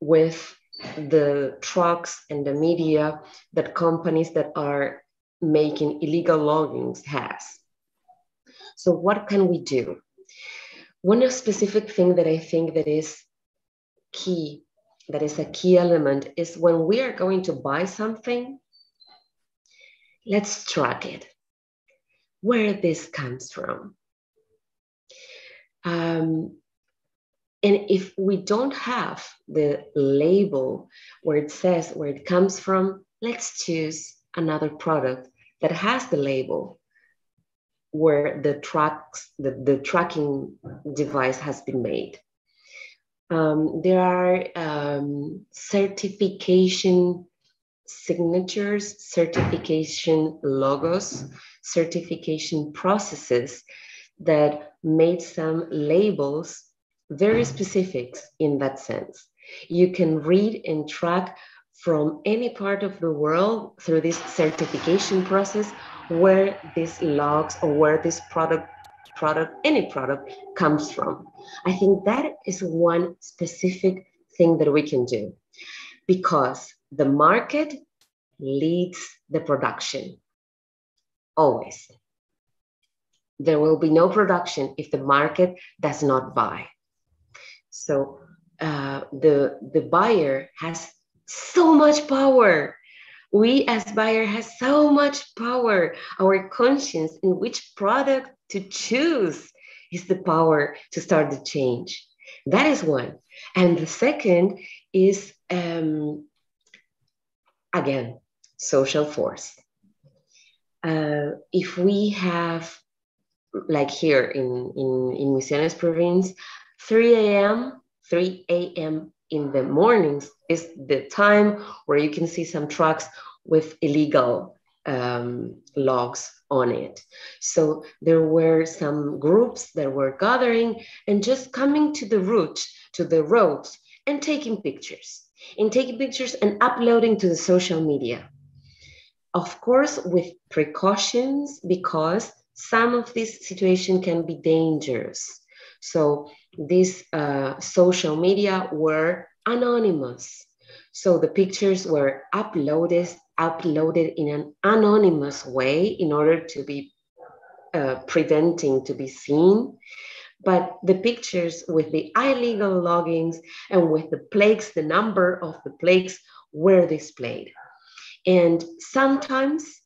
with the trucks and the media that companies that are making illegal loggings has. So what can we do? One specific thing that I think that is key, that is a key element, is when we are going to buy something, let's track it. Where this comes from. Um, and if we don't have the label where it says where it comes from, let's choose another product that has the label where the tracks the, the tracking device has been made. Um, there are um, certification signatures, certification logos, certification processes that made some labels very specific in that sense. You can read and track from any part of the world through this certification process where these logs or where this product product any product comes from i think that is one specific thing that we can do because the market leads the production always. There will be no production if the market does not buy. So uh, the the buyer has so much power. We as buyer has so much power. Our conscience in which product to choose is the power to start the change. That is one. And the second is um, again social force uh, if we have like here in in, in misiones province 3 a.m 3 a.m in the mornings is the time where you can see some trucks with illegal um, logs on it. So there were some groups that were gathering and just coming to the route, to the roads, and taking pictures, and taking pictures and uploading to the social media. Of course, with precautions, because some of this situation can be dangerous. So these uh, social media were anonymous. So the pictures were uploaded, uploaded in an anonymous way in order to be uh, preventing to be seen. But the pictures with the illegal loggings and with the plagues, the number of the plagues were displayed. And sometimes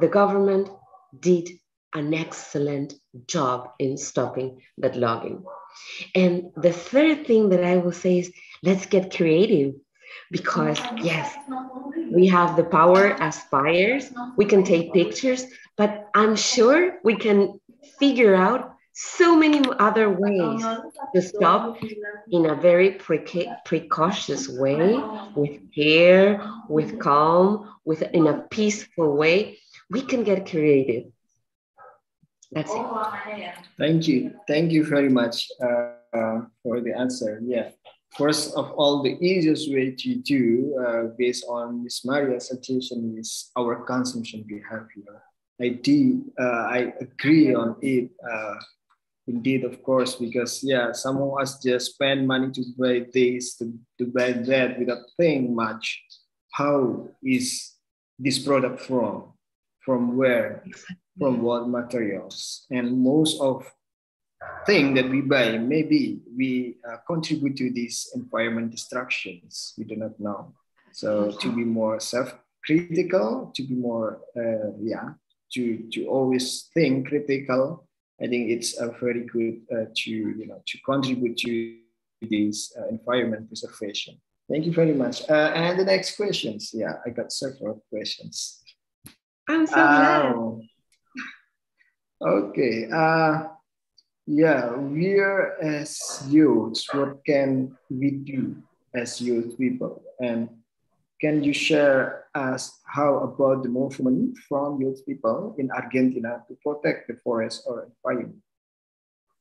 the government did an excellent job in stopping that logging. And the third thing that I will say is let's get creative because, yes, we have the power as buyers, we can take pictures, but I'm sure we can figure out so many other ways to stop in a very preca- precautious way, with care, with calm, with in a peaceful way. We can get creative. That's it. Thank you. Thank you very much uh, uh, for the answer. Yeah. First of all, the easiest way to do uh, based on Miss Maria's suggestion is our consumption behavior. I do, uh, I agree on it. Indeed, of course, because yeah, some of us just spend money to buy this, to, to buy that without paying much. how is this product from, from where, from what materials, and most of thing that we buy, maybe we uh, contribute to these environment destructions. We do not know. So to be more self-critical, to be more, uh, yeah, to, to always think critical, I think it's a very good uh, to, you know, to contribute to this uh, environment preservation. Thank you very much. Uh, and the next questions. Yeah, I got several questions. I'm so glad. Um, okay. Uh, yeah, we're as youths, what can we do as youth people? And can you share us how about the movement from youth people in Argentina to protect the forest or environment?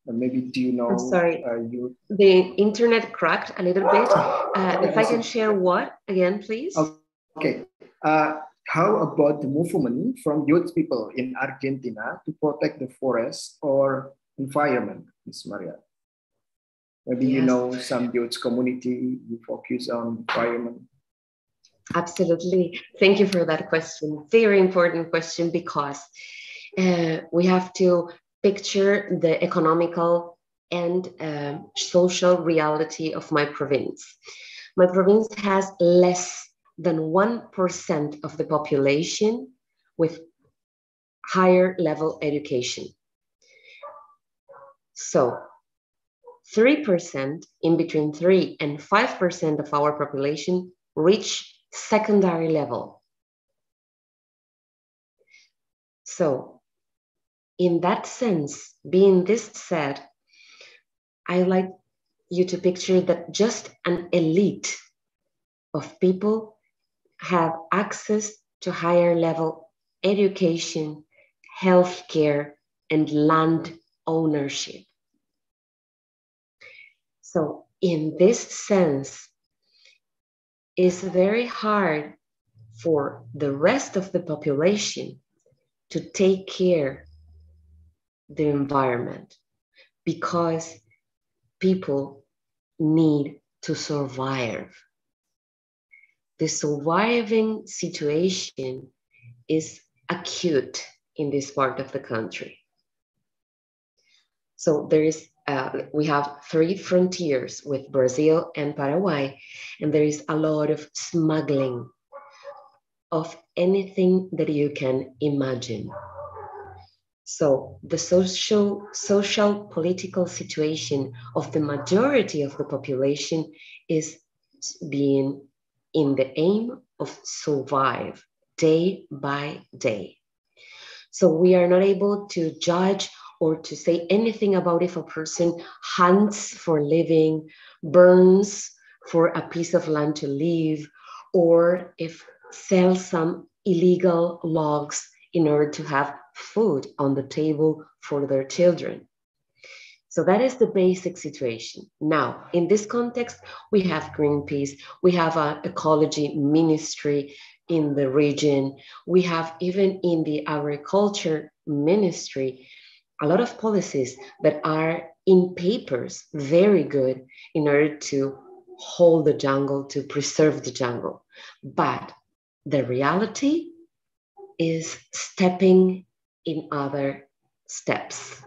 And maybe do you know? I'm sorry. Uh, youth? The internet cracked a little bit. Uh, if I can share what again, please? Okay. Uh, how about the movement from youth people in Argentina to protect the forest or environment, Ms. Maria? Maybe you know some youth community you focus on environment. Absolutely. Thank you for that question. Very important question because uh, we have to picture the economical and um, social reality of my province. My province has less than 1% of the population with higher level education. So 3%, in between 3 and 5% of our population reach secondary level. So, in that sense, being this said, I like you to picture that just an elite of people have access to higher level education, healthcare, and land ownership. So, in this sense, it's very hard for the rest of the population to take care the environment because people need to survive. The surviving situation is acute in this part of the country. So there is uh, we have three frontiers with Brazil and Paraguay, and there is a lot of smuggling of anything that you can imagine. So the social, social political situation of the majority of the population is being in the aim of survive day by day. So we are not able to judge or to say anything about if a person hunts for living, burns for a piece of land to live, or if sells some illegal logs in order to have food on the table for their children. So that is the basic situation. Now, in this context, we have Greenpeace, we have an ecology ministry in the region, we have even in the agriculture ministry a lot of policies that are in papers very good in order to hold the jungle, to preserve the jungle. But the reality is stepping in other steps.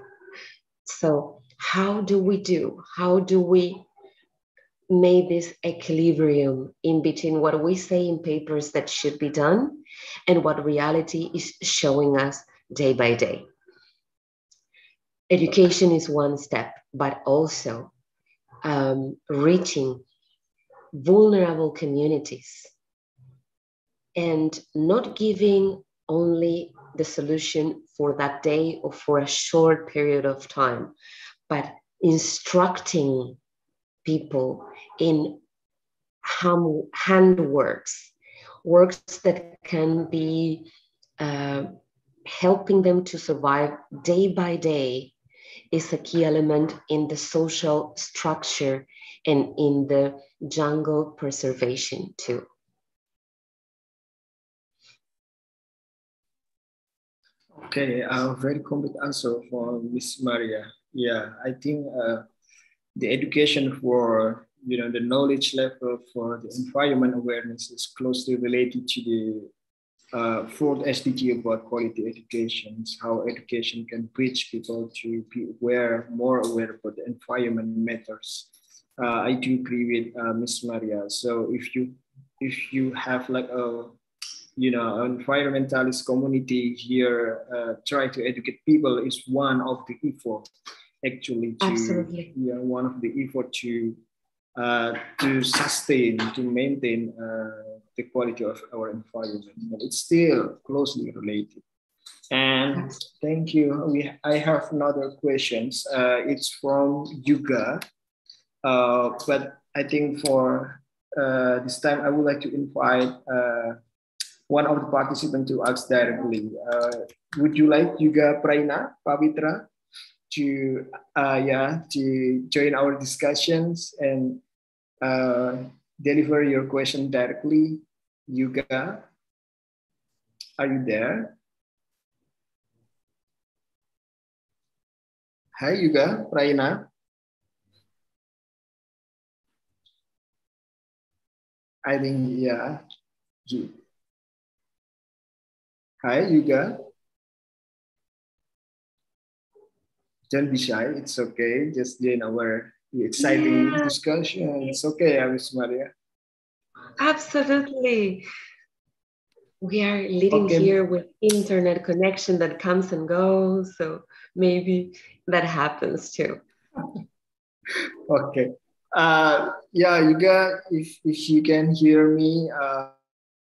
So, how do we do? How do we make this equilibrium in between what we say in papers that should be done and what reality is showing us day by day? Education is one step, but also um, reaching vulnerable communities and not giving only the solution for that day or for a short period of time, but instructing people in hand, handworks, works that can be uh, helping them to survive day by day is a key element in the social structure and in the jungle preservation too. Okay, a very complete answer for Miss Maria. Yeah, I think uh, the education for you know, the knowledge level for the environment awareness is closely related to the uh, fourth SDG about quality education, how education can bridge people to be aware, more aware about the environment matters. Uh, I do agree with uh, Miss Maria. So if you if you have like a you know environmentalist community here, uh, try to educate people is one of the effort actually to Absolutely. yeah one of the effort to uh, to sustain to maintain uh, the quality of our environment but it's still closely related. And thank you. We i have another questions. Uh, it's from yuga. Uh, but i think for uh, this time i would like to invite uh, one of the participants to ask directly. Would you like yuga praina pavitra to uh, yeah to join our discussions? And uh, deliver your question directly. Yuga, are you there? Hi Yuga, Raina. I think yeah. Hi Yuga. don't be shy. It's okay. Just join our exciting yeah. discussion. It's okay, Miss Maria. Absolutely. We are living okay. here with internet connection that comes and goes. So maybe that happens too. [laughs] okay. Uh, yeah, Yuga, if, if you can hear me, uh,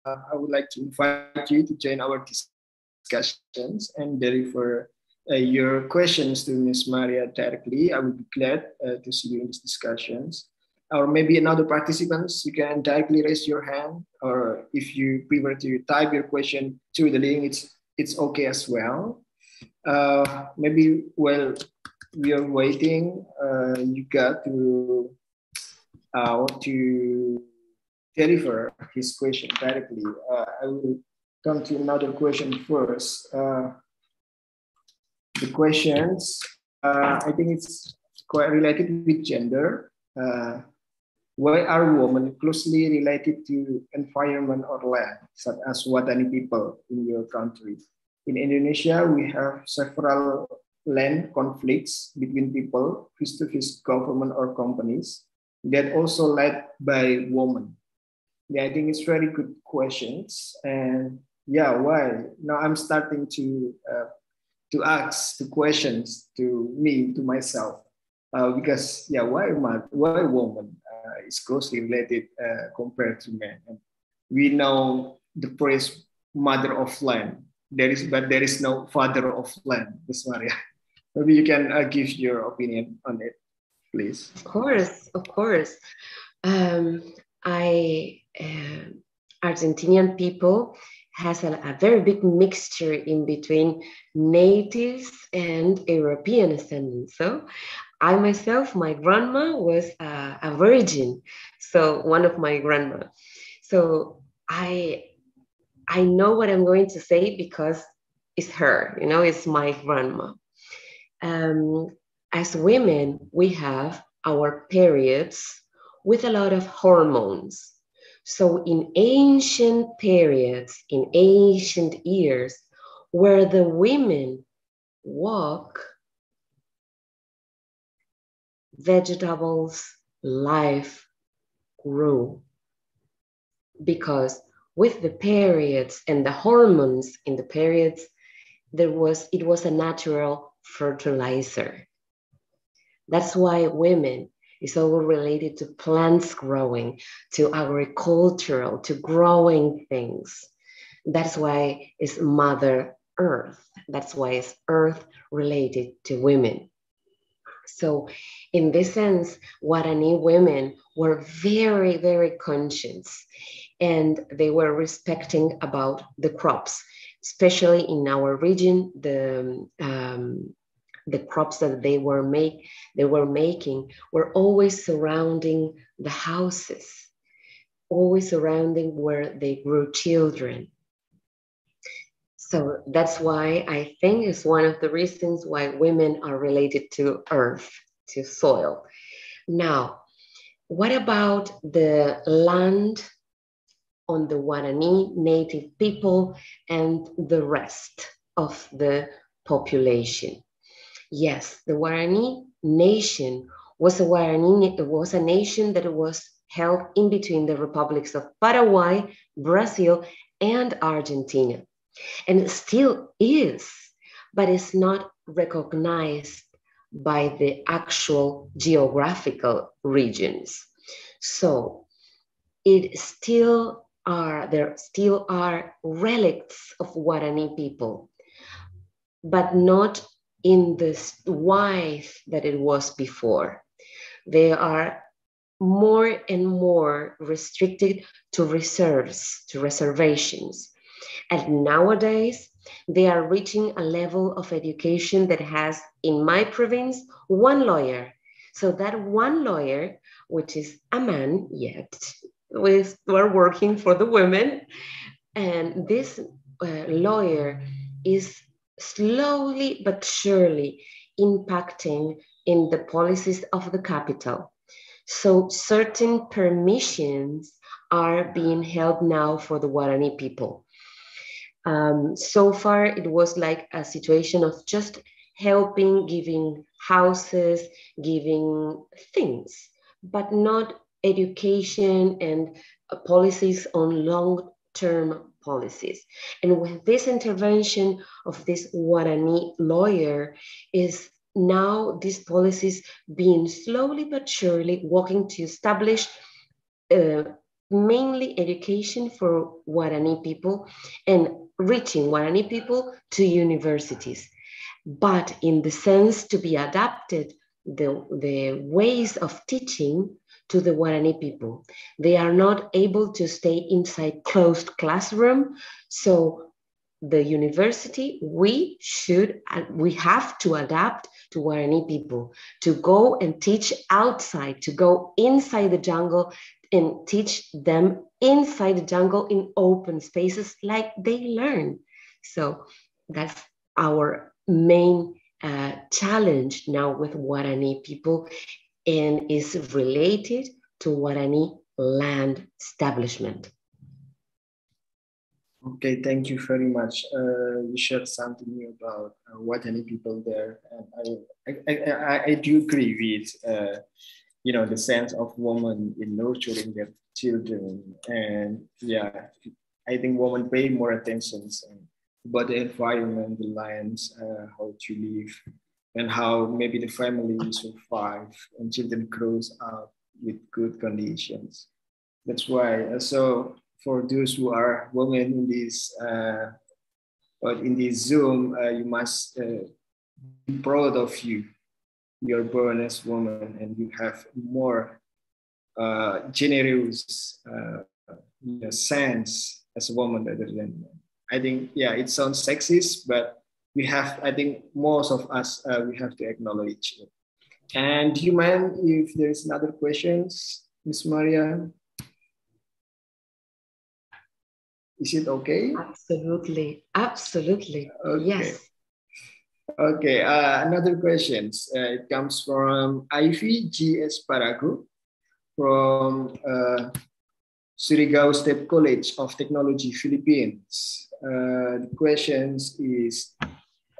I would like to invite you to join our discussions and deliver your questions to Ms. Maria directly. I would be glad uh, to see you in these discussions. Or maybe another participants, you can directly raise your hand, or if you prefer to type your question through the link, it's it's okay as well. Uh, maybe while we are waiting, uh, Yuga to uh, to deliver his question directly. Uh, I will come to another question first. Uh, the questions, uh, I think it's quite related with gender. Uh, why are women closely related to environment or land, such as Guarani people in your country? In Indonesia, we have several land conflicts between people, face-to-face government or companies, that also led by women. Yeah, I think it's very good questions. And yeah, why? Now I'm starting to uh, to ask the questions to me, to myself. Uh, because yeah, why man, why woman uh, is closely related uh, compared to men. And we know the phrase "mother of land." There is, but there is no father of land. This Maria. [laughs] Maybe you can uh, give your opinion on it, please. Of course, of course. Um, I uh, Argentinian people has a, a, very big mixture in between natives and European descendants. So I myself, my grandma was a, virgin. So one of my grandma. So I I know what I'm going to say because it's her, you know, it's my grandma. Um, as women, we have our periods with a lot of hormones. So in ancient periods, in ancient years, where the women walk, vegetables, life grew. Because with the periods and the hormones in the periods, there was it was a natural fertilizer. That's why women is all related to plants growing, to agricultural, to growing things. That's why it's Mother Earth. That's why it's Earth related to women. So, in this sense, Guarani women were very, very conscious and they were respecting about the crops, especially in our region, the um, the crops that they were make they were making were always surrounding the houses always surrounding where they grew children so that's why i think is one of the reasons why women are related to earth to soil now what about the land on the Guarani native people and the rest of the population? Yes, the Guarani nation was a Guarani was a nation that was held in between the republics of Paraguay, Brazil, and Argentina, and it still is, but it's not recognized by the actual geographical regions. So it still are, there still are relics of Guarani people, but not in the wide that it was before. They are more and more restricted to reserves, to reservations. And nowadays, they are reaching a level of education that has, in my province, one lawyer. So that one lawyer, which is a man yet, we're working for the women, and this uh, lawyer is slowly but surely impacting in the policies of the capital. So certain permissions are being held now for the Guarani people. Um, so far, it was like a situation of just helping, giving houses, giving things, but not education and policies on long term policies. And with this intervention of this Guarani lawyer, is now these policies being slowly but surely working to establish uh, mainly education for Guarani people and reaching Guarani people to universities, but in the sense to be adapted the, the ways of teaching to the Guarani people. They are not able to stay inside closed classroom. So the university, we should, we have to adapt to Guarani people, to go and teach outside, to go inside the jungle and teach them inside the jungle in open spaces like they learn. So that's our main uh, challenge now with Guarani people and is related to Guarani land establishment. Okay, thank you very much. Uh, you shared something new about uh, Guarani people there, and I, I, I, I do agree with uh, you know the sense of woman in nurturing their children, and yeah, I think women pay more attention about the environment, the lands, uh, how to live, and how maybe the family will survive and children grows up with good conditions. That's why. Uh, so for those who are women in this, uh, but in this Zoom, uh, you must uh, be proud of you. You're born as woman, and you have more uh, generous uh, sense as a woman rather than. I think yeah, it sounds sexist, but we have, I think most of us, uh, we have to acknowledge it. And do you mind if there's another questions, Miss Maria? Is it okay? Absolutely, absolutely, okay. yes. Okay, uh, another questions. Uh, it comes from Ivy G.S. Paragu from uh, Surigao State College of Technology, Philippines. Uh, the questions is,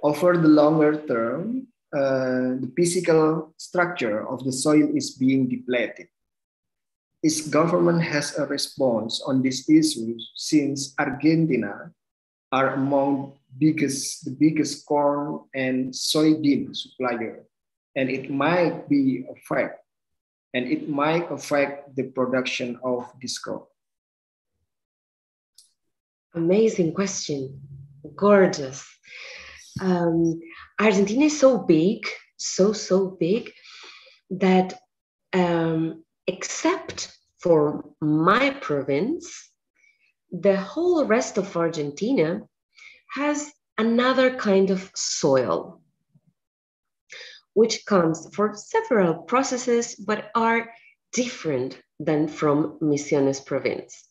over the longer term, uh, the physical structure of the soil is being depleted. Its government has a response on this issue since Argentina are among biggest, the biggest corn and soybean supplier, and it might be a affect, and it might affect the production of this crop. Amazing question, gorgeous um, Argentina is so big, so, so big that um, except for my province, the whole rest of Argentina has another kind of soil, which comes for several processes, but are different than from Misiones province.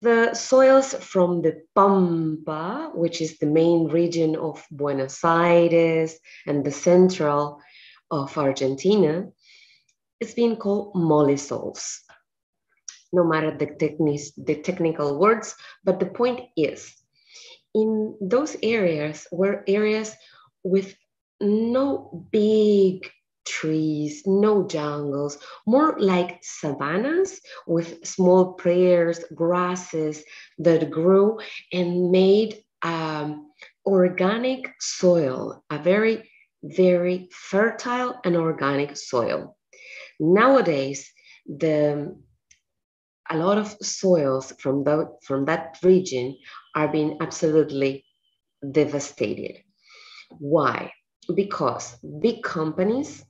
The soils from the Pampa, which is the main region of Buenos Aires and the central of Argentina, it's being called mollisols. No matter the, techni- the technical words, but the point is, in those areas were areas with no big trees, no jungles, more like savannas with small prairies, grasses that grew and made um, organic soil, a very, very fertile and organic soil. Nowadays, the a lot of soils from, the, from that region are being absolutely devastated. Why? Because big companies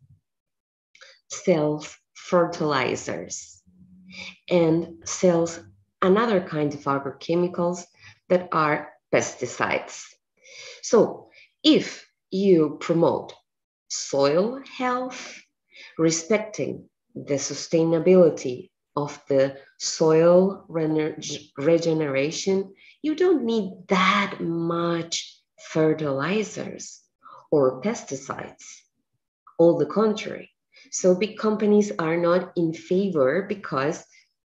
sells fertilizers and sells another kind of agrochemicals that are pesticides. So if you promote soil health, respecting the sustainability of the soil regeneration, you don't need that much fertilizers or pesticides. All the contrary, so big companies are not in favor because,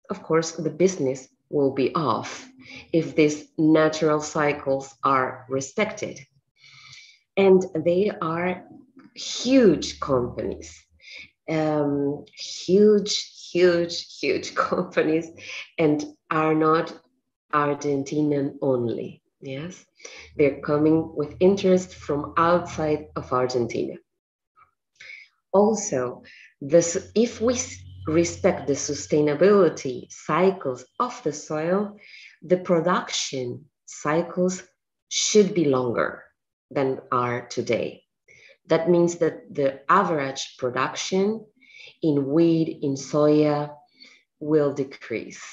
of course, the business will be off if these natural cycles are respected. And they are huge companies, um, huge, huge, huge [laughs] companies, and are not Argentinian only. Yes, they're coming with interest from outside of Argentina also this if we respect the sustainability cycles of the soil the production cycles should be longer than are today that means that the average production in wheat in soya will decrease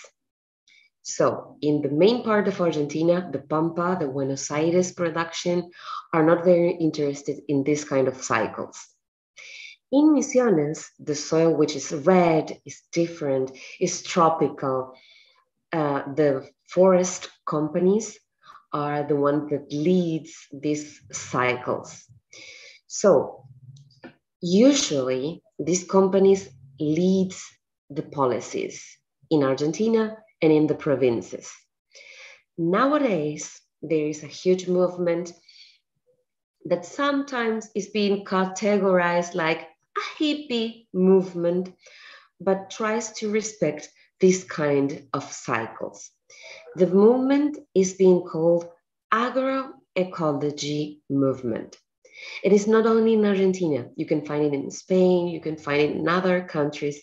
so in the main part of Argentina, the Pampa, the Buenos Aires production are not very interested in this kind of cycles. In Misiones, the soil, which is red, is different, is tropical. Uh, the forest companies are the one that leads these cycles. So usually these companies leads the policies in Argentina and in the provinces. Nowadays, there is a huge movement that sometimes is being categorized like hippie movement, but tries to respect this kind of cycles. The movement is being called agroecology movement. It is not only in Argentina, you can find it in Spain, you can find it in other countries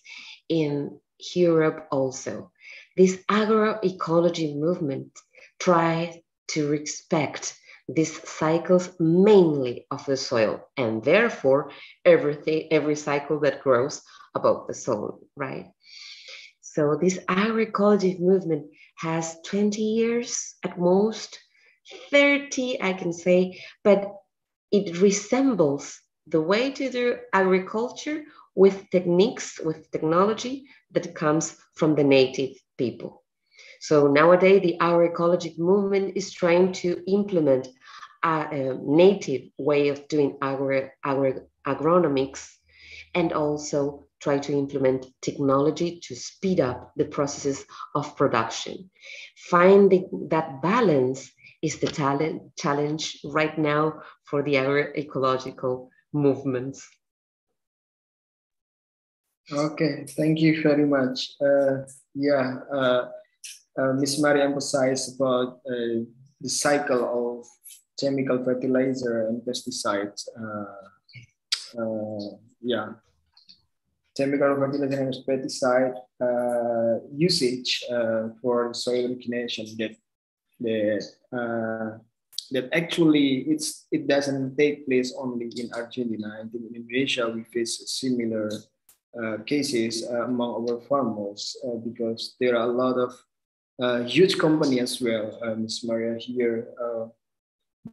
in Europe also. This agroecology movement tries to respect these cycles mainly of the soil and therefore everything every cycle that grows above the soil right? So this agroecology movement has 20 years at most 30 i can say but it resembles the way to do agriculture with techniques with technology that comes from the native people so nowadays, the agroecologic movement is trying to implement a, a native way of doing agro, agro, agronomics and also try to implement technology to speed up the processes of production. Finding that balance is the talent, challenge right now for the agroecological movements. Okay, thank you very much. Uh, yeah, uh, uh, Ms. Mary emphasized about uh, the cycle of chemical fertilizer and pesticides. Uh, uh yeah, chemical fertilizer and pesticide uh, usage for soil that that that actually it's it doesn't take place only in Argentina. I think in Indonesia we face similar uh, cases uh, among our farmers uh, because there are a lot of uh, huge company as well, uh, Ms. Maria here. Uh,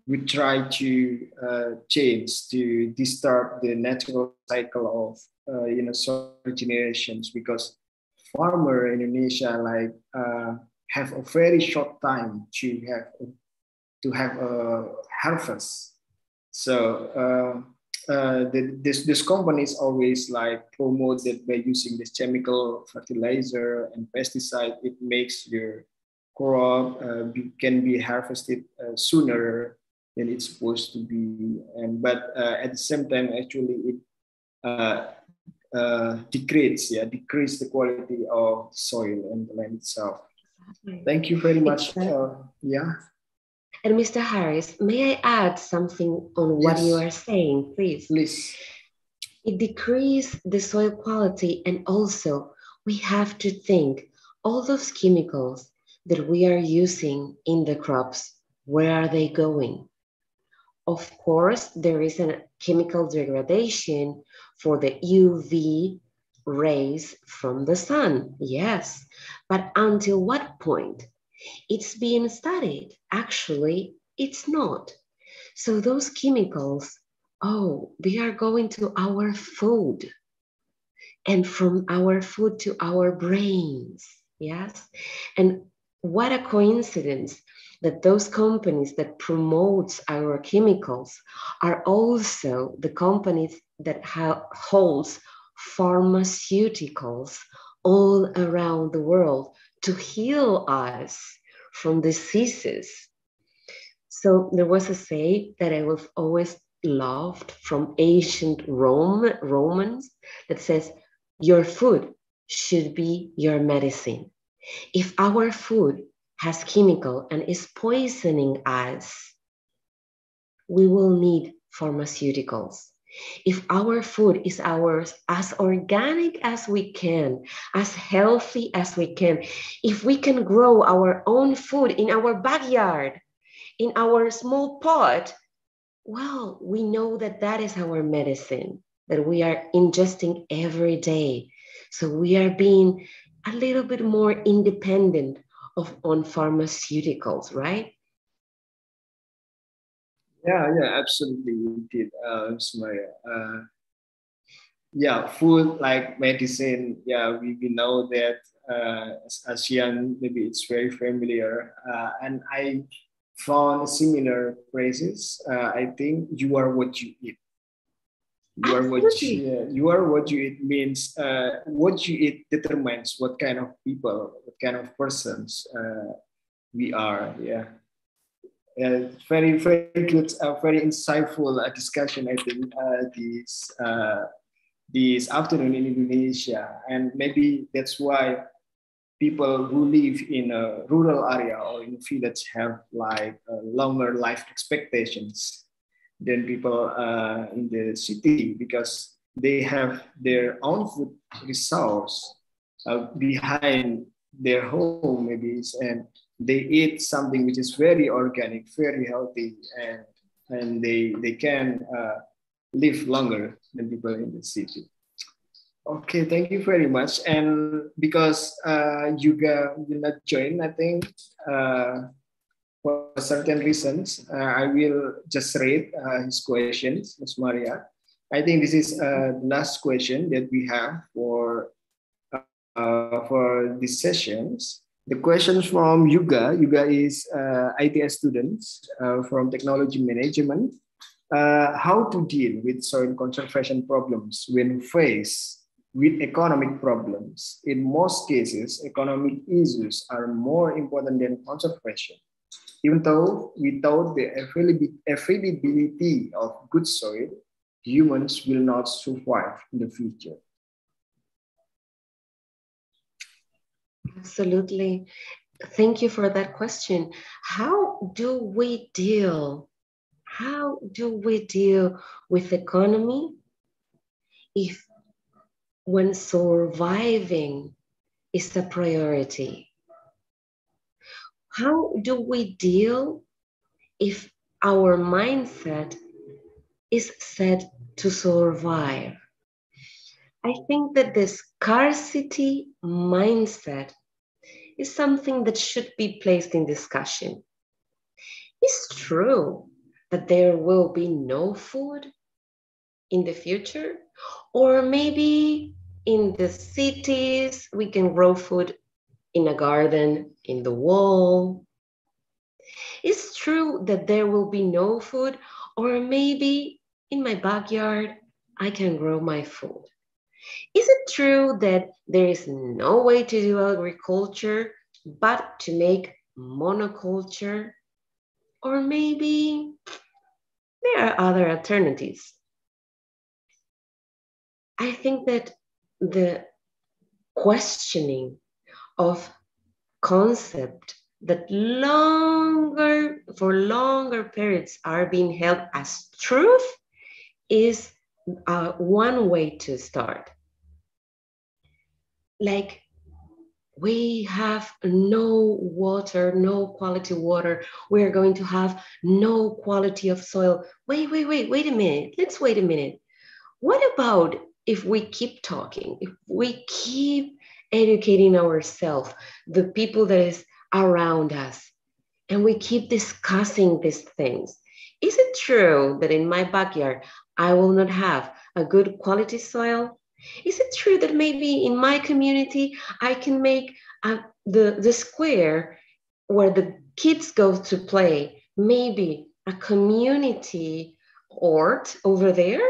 we try to uh, change to disturb the natural cycle of uh, you know soil generations because farmer in Indonesia like uh, have a very short time to have to have a harvest. So uh, the, this this companies always like promote that by using this chemical fertilizer and pesticide, it makes your crop uh, be, can be harvested uh, sooner than it's supposed to be. And but uh, at the same time, actually, it uh, uh, degrades, yeah, decrease the quality of soil and the land itself. Thank you very much. yeah. And Mr. Harris, may I add something on what Yes. you are saying, please? Please. It decreases the soil quality, and also we have to think all those chemicals that we are using in the crops, where are they going? Of course, there is a chemical degradation for the UV rays from the sun, yes, but until what point? It's being studied. Actually, it's not. So those chemicals, oh, they are going to our food and from our food to our brains. Yes. And what a coincidence that those companies that promotes our chemicals are also the companies that ha- holds pharmaceuticals all around the world to heal us from diseases. So there was a say that I was always loved from ancient Rome Romans that says your food should be your medicine. If our food has chemical and is poisoning us, we will need pharmaceuticals. If our food is ours as organic as we can, as healthy as we can, if we can grow our own food in our backyard, in our small pot, well, we know that that is our medicine that we are ingesting every day. So we are being a little bit more independent of on pharmaceuticals, right? Yeah, yeah, absolutely, indeed, uh, Ms. Maria. Uh, yeah, food like medicine. Yeah, we, we know that uh, as ASEAN, maybe it's very familiar. Uh, and I found similar phrases. Uh, I think you are what you eat. You are what Absolutely. you, yeah, you are what you eat means uh, what you eat determines what kind of people, what kind of persons uh, we are. Yeah. Uh, very, very good, uh, very insightful uh, discussion, I think, uh, this, uh, this afternoon in Indonesia. And maybe that's why people who live in a rural area or in a village have like uh, longer life expectations than people in the city because they have their own food resource behind their home maybe and they eat something which is very organic very healthy and and they they can uh, live longer than people in the city okay thank you very much and because uh, Yuga will not join i think uh, for certain reasons, uh, I will just read uh, his questions, Ms. Maria. I think this is uh, the last question that we have for uh, for these sessions. The questions from Yuga. Yuga is uh, ITS students uh, from technology management. Uh, how to deal with soil conservation problems when faced with economic problems. In most cases, economic issues are more important than conservation even though without the availability of good soil, humans will not survive in the future. Absolutely. Thank you for that question. How do we deal? How do we deal with economy if when surviving is the priority? How do we deal if our mindset is set to survive? I think that the scarcity mindset is something that should be placed in discussion. It's true that there will be no food in the future, or maybe in the cities we can grow food in a garden, in the wall. It's true that there will be no food, or maybe in my backyard, I can grow my food. Is it true that there is no way to do agriculture but to make monoculture? Or maybe there are other alternatives. I think that the questioning of concept that longer for longer periods are being held as truth is uh, one way to start. Like we have no water no quality water. We're going to have no quality of soil. Wait wait wait wait a minute. Let's wait a minute. What about if we keep talking if we keep educating ourselves the people that is around us and we keep discussing these things. Is it true that in my backyard I will not have a good quality soil? Is it true that maybe in my community I can make a, the, the square where the kids go to play maybe a community ort over there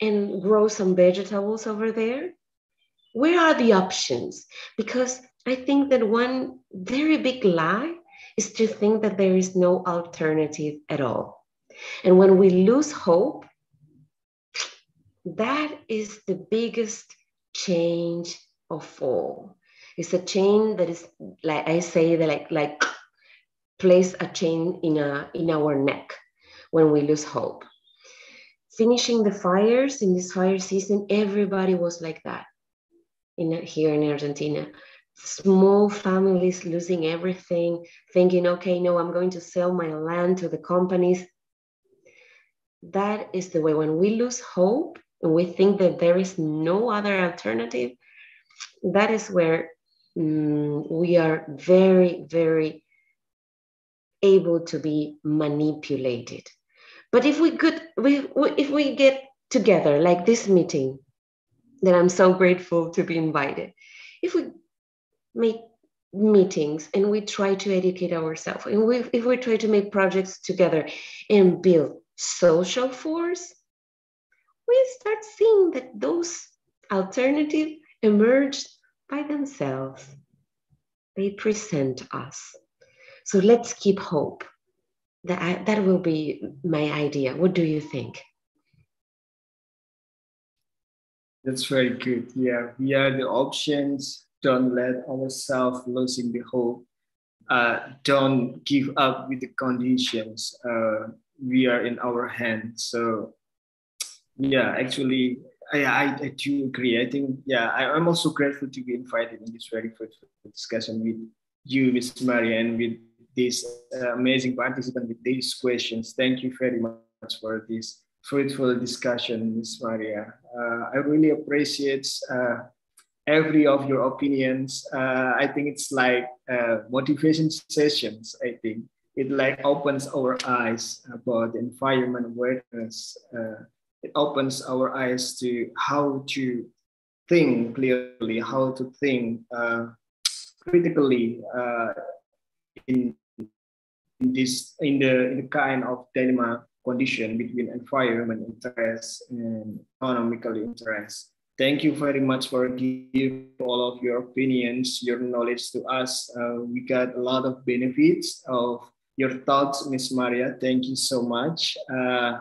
and grow some vegetables over there? Where are the options? Because I think that one very big lie is to think that there is no alternative at all. And when we lose hope, that is the biggest change of all. It's a chain that is like I say that like like place a chain in a in our neck when we lose hope. Finishing the fires in this fire season, everybody was like that in here in Argentina small families losing everything, thinking, okay, no, I'm going to sell my land to the companies. That is the way when we lose hope we think that there is no other alternative, that is where um, we are very, very able to be manipulated. But if we could, we, if we get together like this meeting, that I'm so grateful to be invited. If we make meetings and we try to educate ourselves and we, if we try to make projects together and build social force we start seeing that those alternatives emerged by themselves. They present us. So let's keep hope. That that will be my idea. What do you think? That's very good. Yeah we are the options. Don't let ourselves losing the hope. Uh, don't give up with the conditions. Uh, we are in our hands. So yeah, actually, I, I, do agree. I think, yeah, I, am also grateful to be invited in this very fruitful discussion with you, Miss Maria, and with this uh, amazing participant with these questions. Thank you very much for this fruitful discussion, Miss Maria. Uh, I really appreciate uh, every of your opinions. Uh, I think it's like uh, motivation sessions. I think it like opens our eyes about environment awareness. It opens our eyes to how to think clearly, how to think uh, critically uh, in, in this in the in the kind of dilemma condition between environment interest and economical interest. Thank you very much for giving all of your opinions, your knowledge to us. Uh, we got a lot of benefits of your thoughts, Miss Maria. Thank you so much. Uh,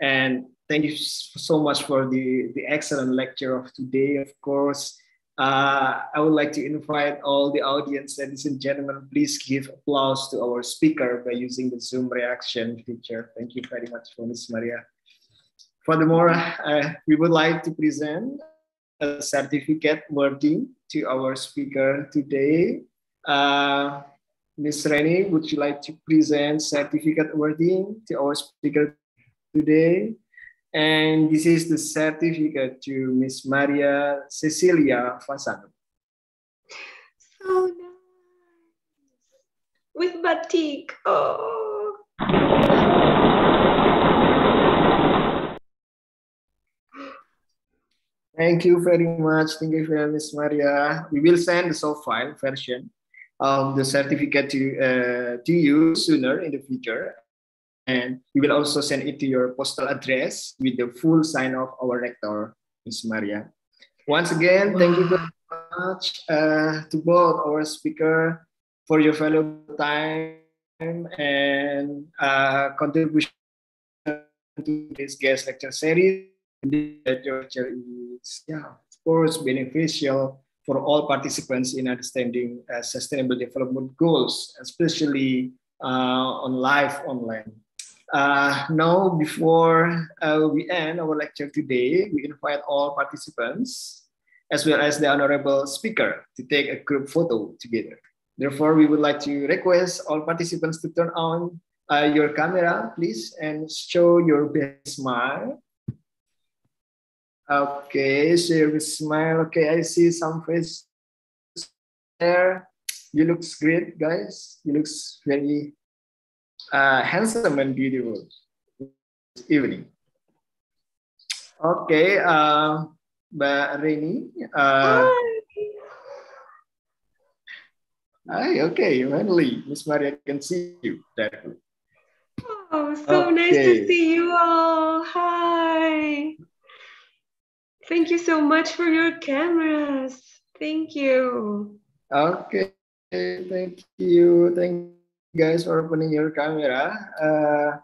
and thank you so much for the, the excellent lecture of today. Of course, uh, I would like to invite all the audience, ladies and gentlemen, please give applause to our speaker by using the Zoom reaction feature. Thank you very much for Miss Maria. Furthermore, uh, we would like to present a certificate wording to our speaker today. Uh, Ms. Reni, would you like to present certificate wording to our speaker today? And this is the certificate to Miss Maria Cecilia Fasano. So nice. With batik. Oh. Thank you very much. Thank you very much, Miss Maria. We will send the soft file version of the certificate to, uh, to you sooner in the future. And we will also send it to your postal address with the full sign of our rector, Ms. Maria. Once again, thank you very much uh, to both our speaker for your valuable time and uh, contribution to this guest lecture series. That your lecture is, yeah, of course, beneficial for all participants in understanding uh, sustainable development goals, especially uh, on live online. Uh, now, before uh, we end our lecture today, we invite all participants, as well as the honorable speaker, to take a group photo together. Therefore, we would like to request all participants to turn on uh, your camera, please, and show your best smile. Okay, share your smile. Okay, I see some face there. You looks great, guys. You looks very uh, handsome and beautiful this evening. Okay, uh, Mbak Reni. Uh, hi, okay, finally, Miss Maria can see you directly. Oh, so nice to see you all. Hi. Thank you so much for your cameras. Thank you. Okay, thank you. Thank you guys for opening your camera. Uh,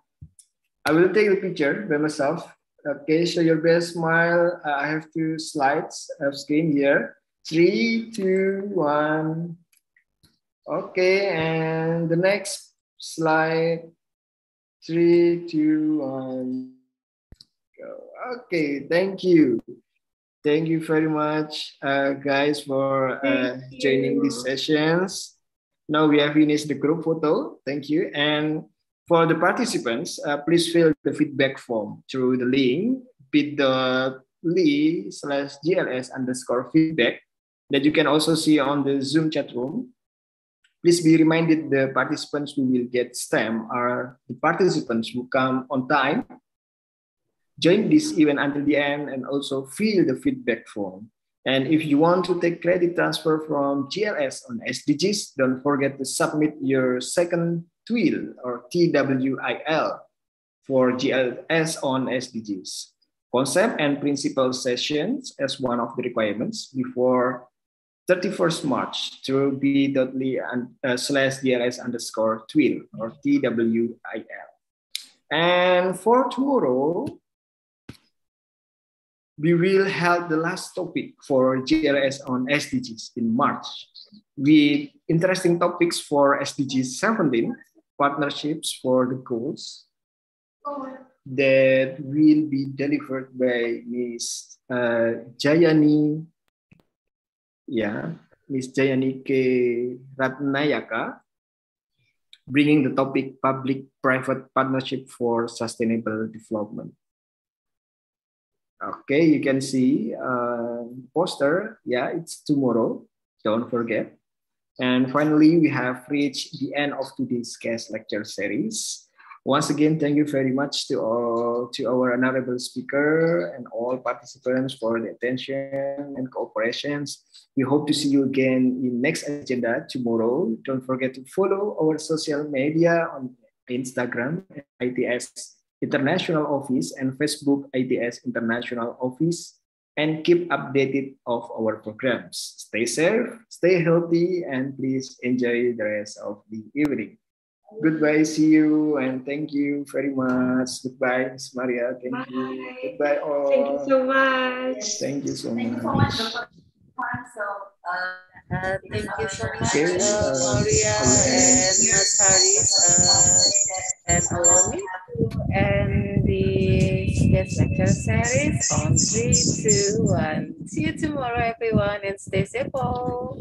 I will take the picture by myself. Okay, show your best smile. Uh, I have two slides of screen here. Three, two, one. Okay, and the next slide. Three, two, one. Go. Okay, thank you. Thank you very much, uh, guys, for uh, joining these sessions. Now we have finished the group photo. Thank you. And for the participants, uh, please fill the feedback form through the link bit.ly slash GLS underscore feedback that you can also see on the Zoom chat room. Please be reminded the participants who will get STEM are the participants who come on time join this event until the end and also fill the feedback form. And if you want to take credit transfer from GLS on SDGs, don't forget to submit your second TWIL or TWIL for GLS on SDGs. Concept and principle sessions as one of the requirements before 31st March through bit.ly uh, slash GLS underscore TWIL or TWIL. And for tomorrow, we will have the last topic for GLS on SDGs in March with interesting topics for SDGs 17, partnerships for the goals that will be delivered by Ms. Uh, Jayani, yeah, Ms. Jayani K. Ratnayaka, bringing the topic public-private partnership for sustainable development. Okay, you can see uh, poster. Yeah, it's tomorrow. Don't forget. And finally, we have reached the end of today's guest lecture series. Once again, thank you very much to all to our honorable speaker and all participants for the attention and cooperations. We hope to see you again in next agenda tomorrow. Don't forget to follow our social media on Instagram, ITS International Office and Facebook ITS International Office and keep updated of our programs. Stay safe, stay healthy, and please enjoy the rest of the evening. Goodbye, see you, and thank you very much. Goodbye, Ms. Maria. Thank Bye. you. Goodbye, all. Thank you so much. Thank you so Thank you so much. much, Dr. Kwan. So, uh, Uh, thank you so much, Okay, uh, Maria okay. and Mas Haris uh, and Aloni and the guest lecture series on three, two, one. See you tomorrow, everyone, and stay safe all.